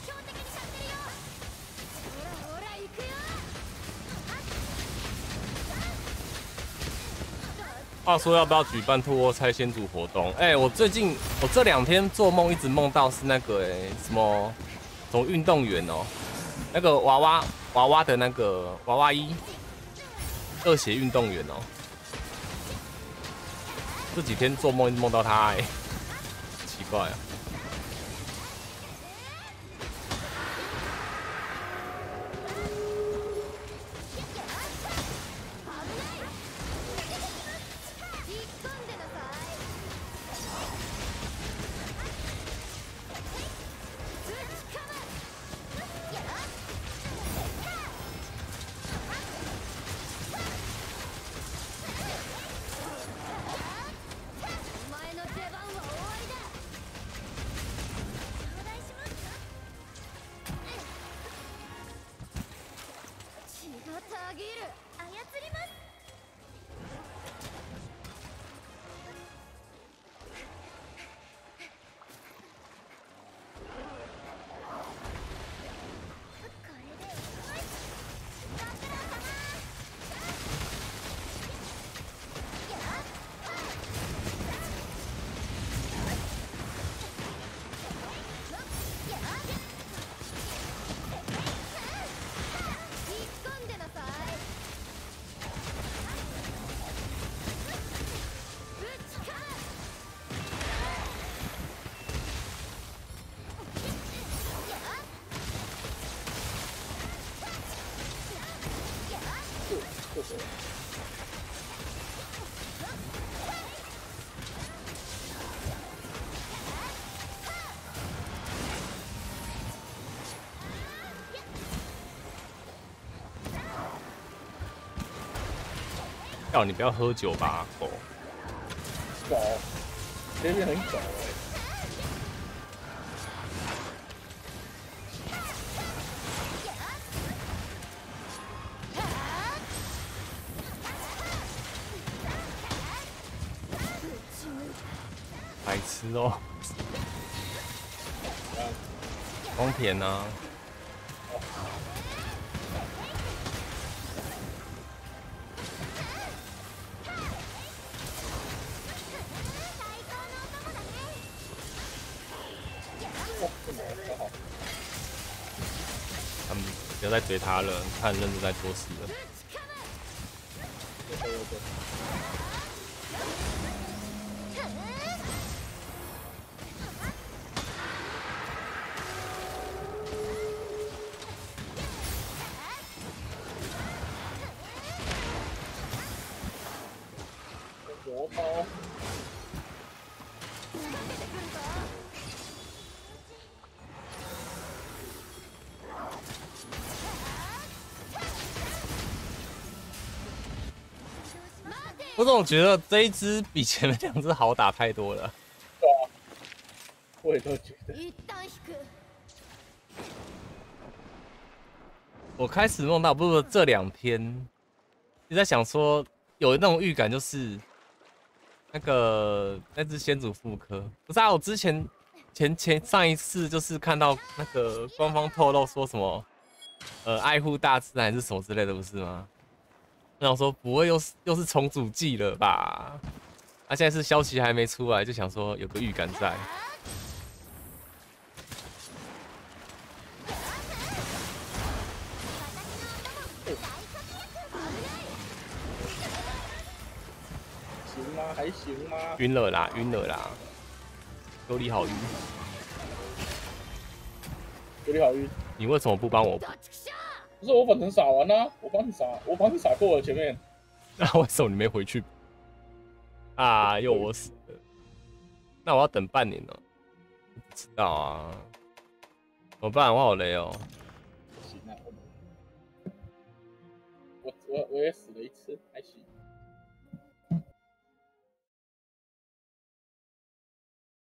標的に立ってるよほらほら行くよ话说要不要举办兔窝拆先组活动？哎、我最近我这两天做梦一直梦到是那个哎、什么 从运动员哦，那个娃娃娃娃的那个娃娃衣，热血运动员哦。这几天做梦梦到他哎、奇怪啊。叫你不要喝酒吧，狗。狗，这边很狗哎、白痴哦、<laughs> 啊光田啊，在追他了，他很认真在做事了。总觉得这一只比前面两只好打太多了。对啊，我也都觉得，我开始梦到，不是这两天，你在想说有那种预感，就是那个那只先祖妇科，不是啊？我之前前前上一次就是看到那个官方透露说什么，呃，爱护大自然还是什么之类的，不是吗？我想说不会又是又是重组季了吧？那、现在是消息还没出来，就想说有个预感在。行吗？还行吗？晕了啦，晕了啦，有理好晕。有点好晕。你为什么不帮我？どっちくしょ不是我本身撒完啦、我帮你撒，我帮你撒过了前面。那为什么你没回去？啊，又我死了。那我要等半年了。不知道啊，怎么办？我好累哦。行啊，我我我我也死了一次，还行。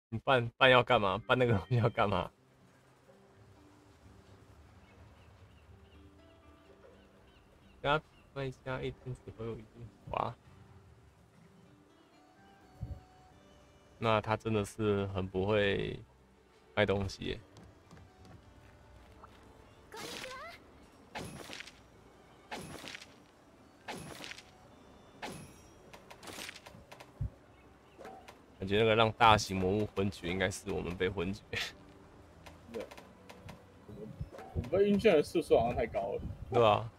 你办办要干嘛？办那个东西要干嘛？ 跟他问一下，一天只会有一句话。那他真的是很不会卖东西耶。感觉那个让大型魔物昏厥，应该是我们被昏厥，对，我们我们被晕眩的次数好像太高了。对吧、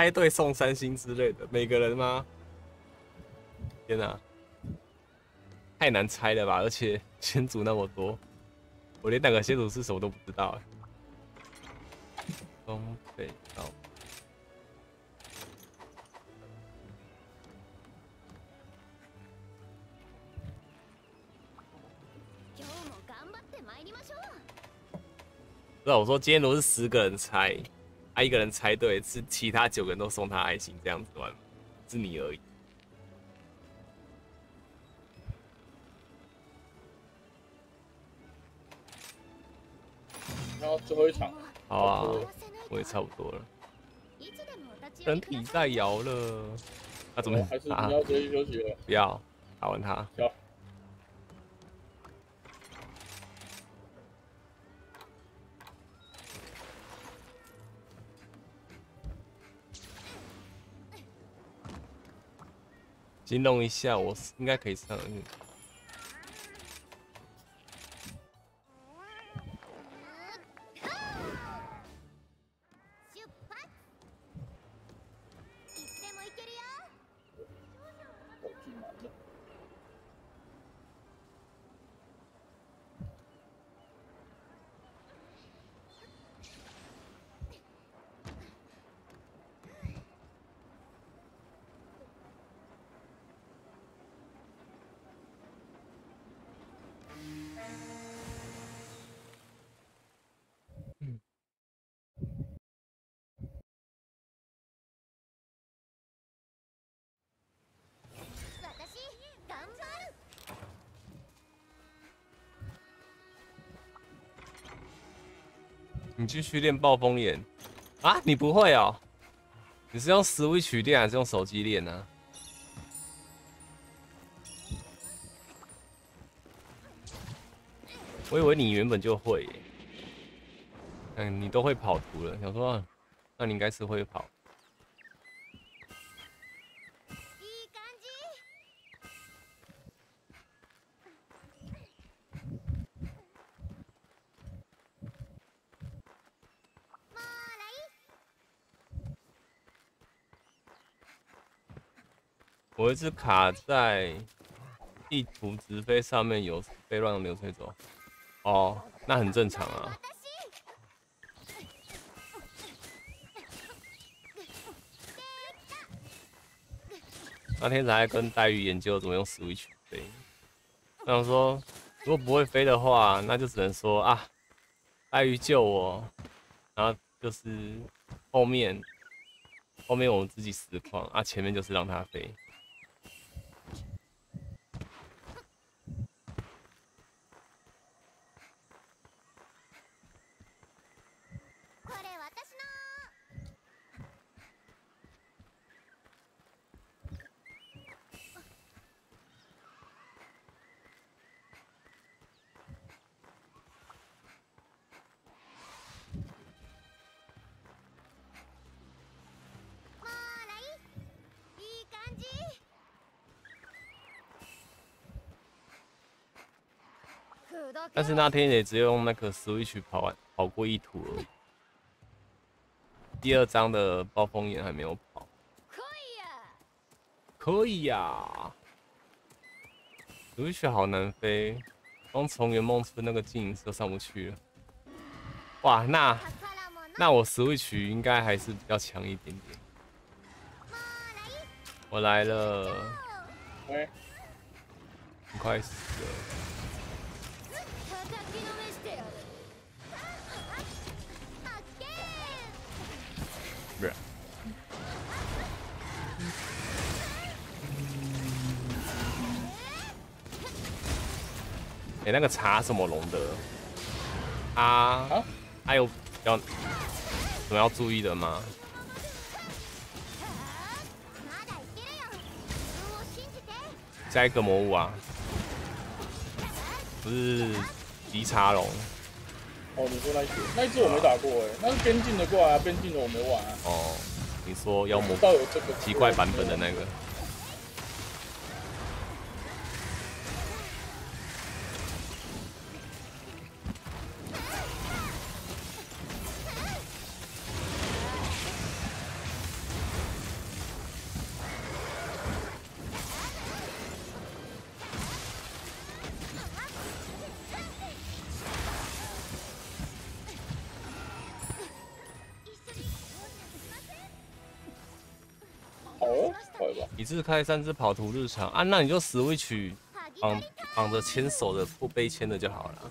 猜对送三星之类的，每个人吗？天哪、太难猜了吧！而且先祖那么多，我连哪个先祖是什么都不知道哎。东北道，今日も頑張って参りましょう不是我说今天如果是十个人猜， 啊一个人猜对，是其他九个人都送他爱心这样子玩吗，是你而已。然后最后一场，好啊，終わらせない我也差不多了，いつでもお立ち寄人りください体在摇了，他、怎么还是你啊？要直接休息了？不要打完他。 形容一下，我是应该可以上去。继续练暴风眼啊？你不会哦？你是用 Switch 练还是用手机练呢、我以为你原本就会耶，嗯，你都会跑图了，想说，那你应该是会跑。我一直卡在地图直飞上面有被乱流吹走，哦，那很正常啊。那天才跟黛玉研究怎么用 Switch 飞，我想说，如果不会飞的话，那就只能说啊，黛玉救我，然后就是后面后面我们自己实况啊，前面就是让它飞。但是那天也只有用那个 Switch 跑完跑过一图而已。第二章的暴风眼还没有跑，来いや可以呀、Switch 好难飛，光从圆梦村那个静影寺都上不去了。哇，那宝物の那我 Switch 应该还是比较强一点点。もうらい我来了，喂，很快死了。 哎、那个茶什么龙的啊？啊还有要什么要注意的吗？まだいけるよ自分を信じて加一个魔物啊，不是吉茶龙哦，你说那一只，那一只我没打过哎，那是边境的怪啊，边境的我没玩啊。哦。你说妖魔知道有这个奇怪版本的那个， 开三只跑图日常啊，那你就 Switch 绑绑着牵手的不背牵的就好了。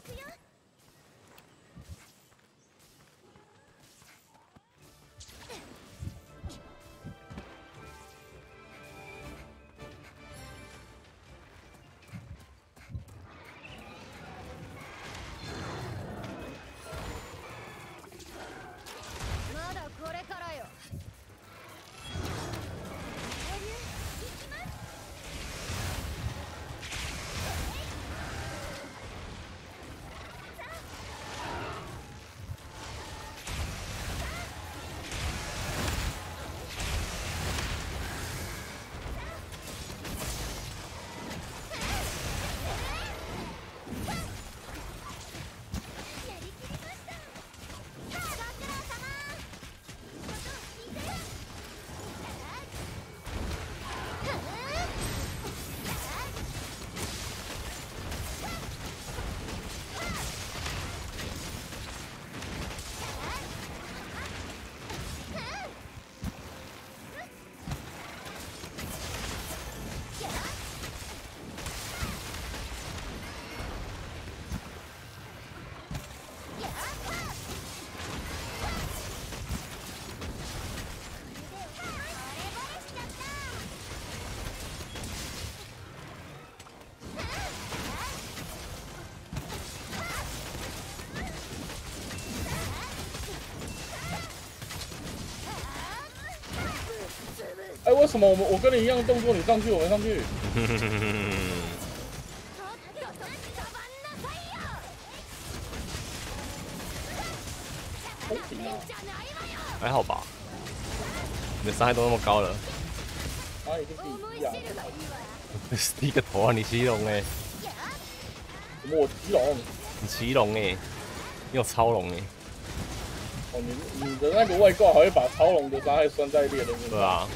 为什么我们我跟你一样动作，你上去我没上去？还好吧？你的伤害都那么高了，啊，已经第一啊！第一个头啊！你骑龙哎，什么我骑龙？你骑龙哎，你有超龙哎，哦，你你的那个外挂还会把超龙的伤害算在猎人？对啊，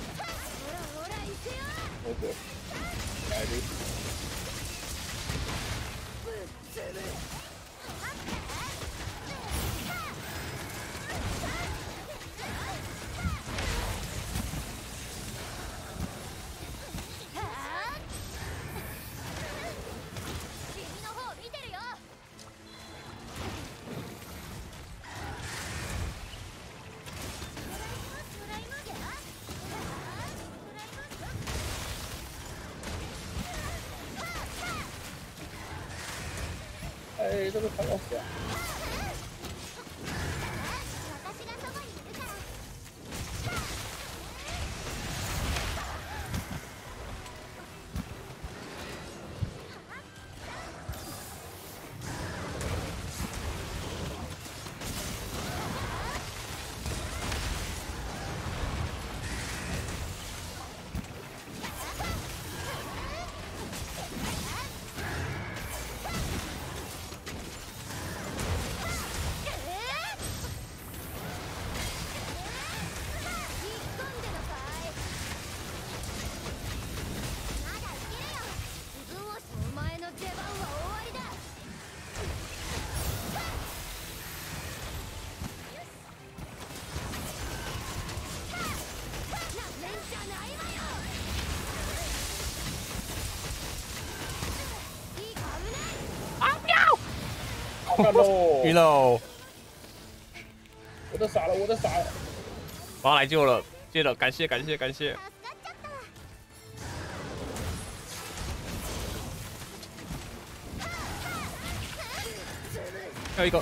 <laughs> 看喽晕！喽！我的傻了，我的傻了！我要来救了，接了，感谢感谢感谢助。かっちゃった还有一个，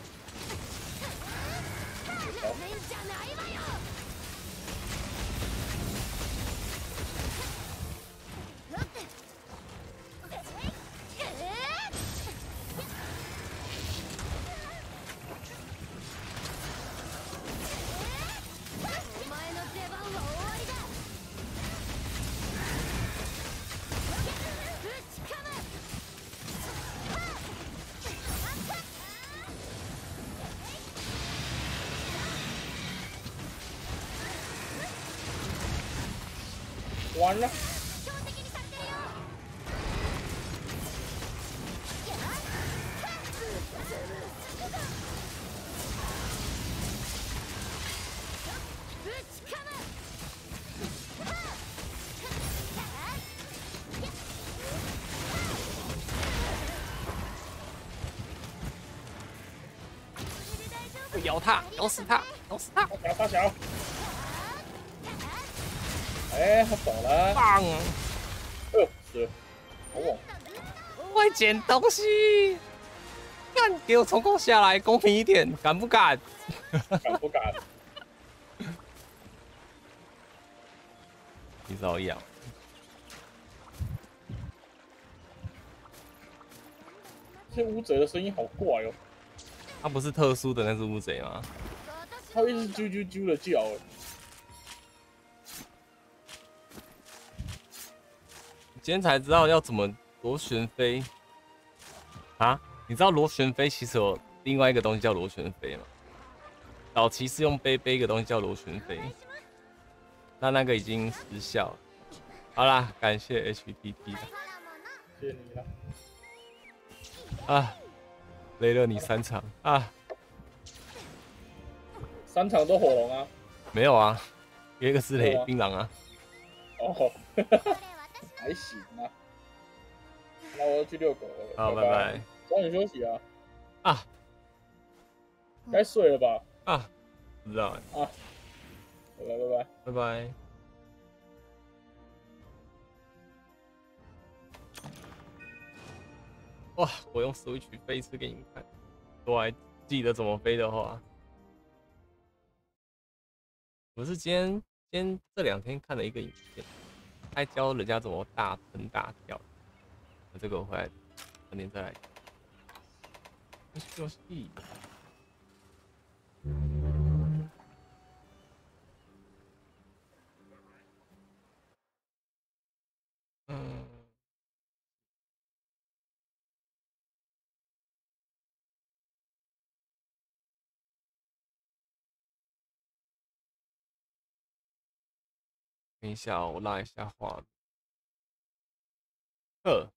完了，標的にされてるよぶちかま咬他，咬死他！ 都是他，大小大小。 哎，他走了。棒！哎呦，死了，好猛！会捡东西，干给我从高下来，公平一点，敢不敢？敢不敢？你遭殃。这乌贼的声音好怪哦，它不是特殊的那只乌贼吗？它一直啾啾啾的叫。今天才知道要怎么螺旋飞啊？你知道螺旋飞其实有另外一个东西叫螺旋飞吗？早期是用背背一个东西叫螺旋飞，那那个已经失效了。好啦，感谢 HPT 的，谢谢你了。啊，雷了你三场啊！三场都火龙啊？没有啊，一个是雷槟榔啊。哦，<laughs> 还行啊。那我要去遛狗了。好，拜拜。早点休息啊。啊，该睡了吧？啊，不知道啊。拜拜拜拜拜拜。哇！我用 Switch 飞一次给你们看，我还记得怎么飞的话。我是今天今天这两天看了一个影片，还教人家怎么大喷大跳。这个我回来明天再来。一下，我拉一下画。二。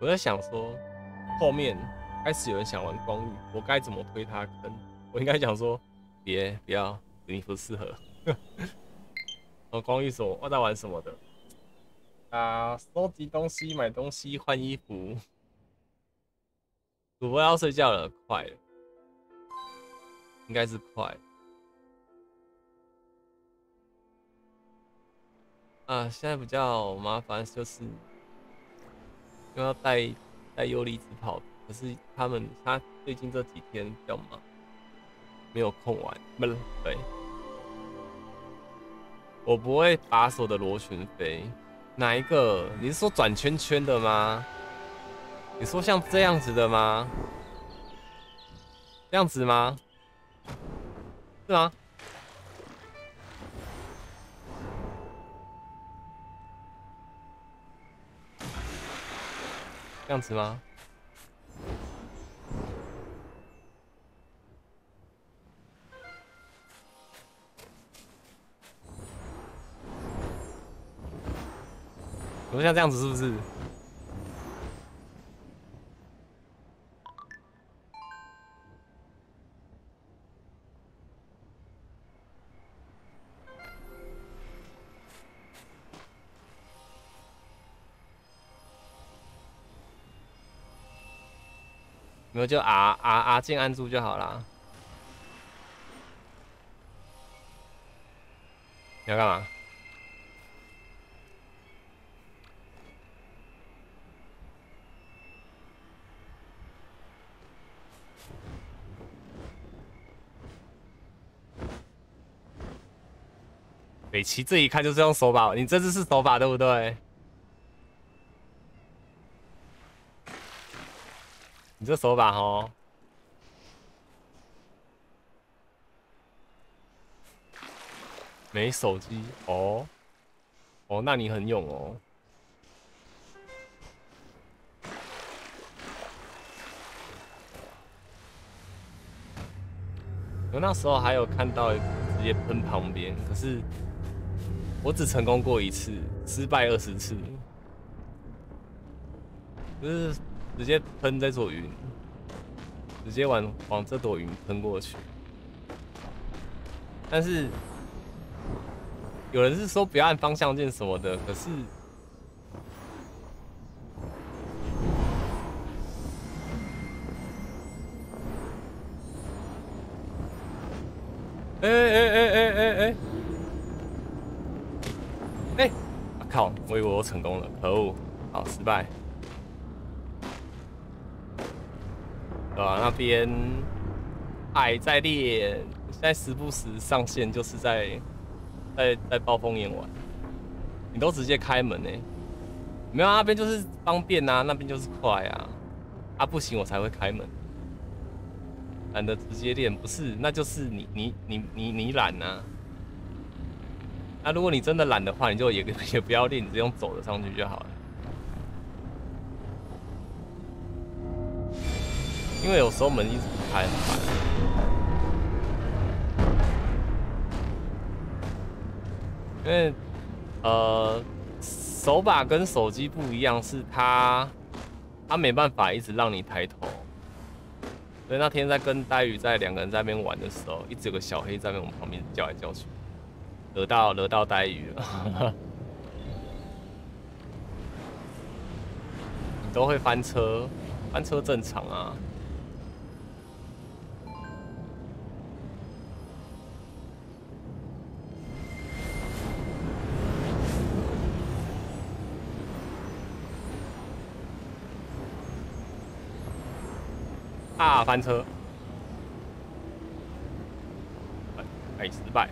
我在想说，后面开始有人想玩光遇，我该怎么推他坑？我应该讲说，别不要，你不适合。哦，光遇说我在玩什么的？啊，收集东西、买东西、换衣服。主播要睡觉了，快了。应该是快啊！现在比较麻烦，就是又要带带优离子跑，可是他们他最近这几天比较忙，没有空玩。不对，我不会把手的螺旋飞，哪一个？你是说转圈圈的吗？你说像这样子的吗？这样子吗？是吗？这样子吗？怎么像这样子？是不是？没有就 R R R 键按住就好啦。你要干嘛？北齐这一看就是用手把，你这只是手把对不对？你这手法哦，没手机哦，哦，那你很勇哦。我那时候还有看到直接喷旁边，可是我只成功过一次，失败二十次，就是。直接喷这朵云，直接往往这朵云喷过去。但是有人是说不要按方向键什么的，可是。哎哎哎哎哎哎。哎，我靠，我以为我成功了，可恶，好失败。对吧？那边还在练，现在时不时上线，就是在在在暴风眼玩。你都直接开门呢？没有，啊那边就是方便啊，那边就是快啊。啊，不行，我才会开门。懒得直接练，不是，那就是你你你你你懒呐。那如果你真的懒的话，你就也也不要练，你直接用走的上去就好了。因为有时候门一直不开很烦。因为呃，手把跟手机不一样，是它它没办法一直让你抬头。所以那天在跟呆鱼在两个人在那边玩的时候，一直有个小黑在那我们旁边叫来叫去，惹到惹到呆鱼了。<laughs> 你都会翻车，翻车正常啊。翻车，哎，失败。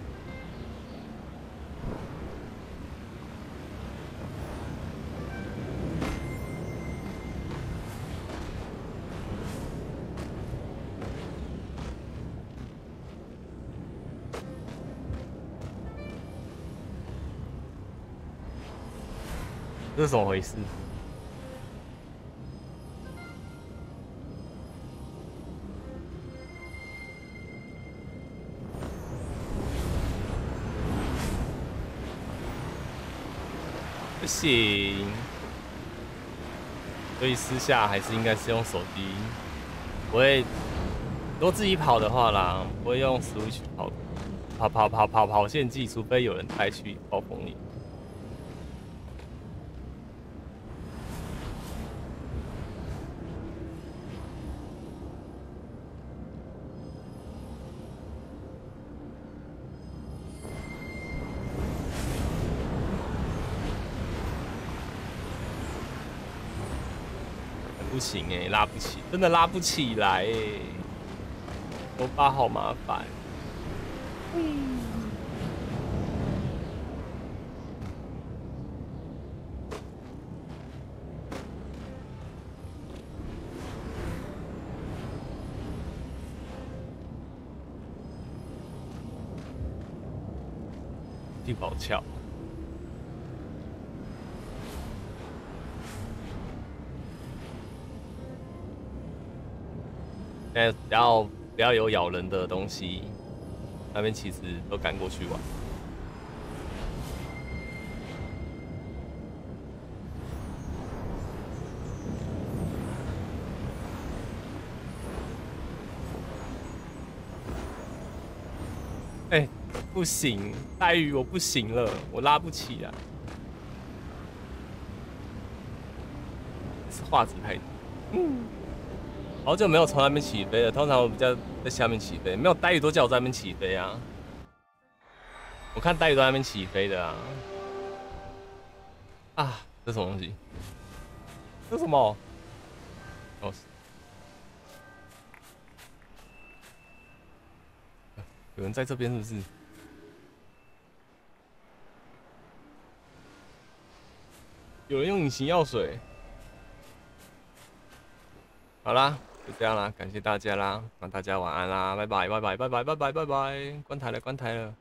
这是怎么回事？行，所以私下还是应该是用手机。不会，如果自己跑的话啦，不会用 Switch 跑，跑跑跑跑跑线技，除非有人带去暴风里。行哎，拉不起，真的拉不起来哎，我爸好麻烦。地宝桥。只要不要有咬人的东西，那边其实都赶过去玩。哎，不行，带鱼我不行了，我拉不起来，是画质太低。嗯。好久没有从那边起飞了，通常我比较在下面起飞，没有呆鱼都叫我在那边起飞啊。我看呆鱼都在那边起飞的啊。啊，这什么东西？这什么？有人在这边是不是？有人用隐形药水。好啦。就这样啦，感谢大家啦，那大家晚安啦，拜拜拜拜拜拜拜拜拜拜，关台了关台了。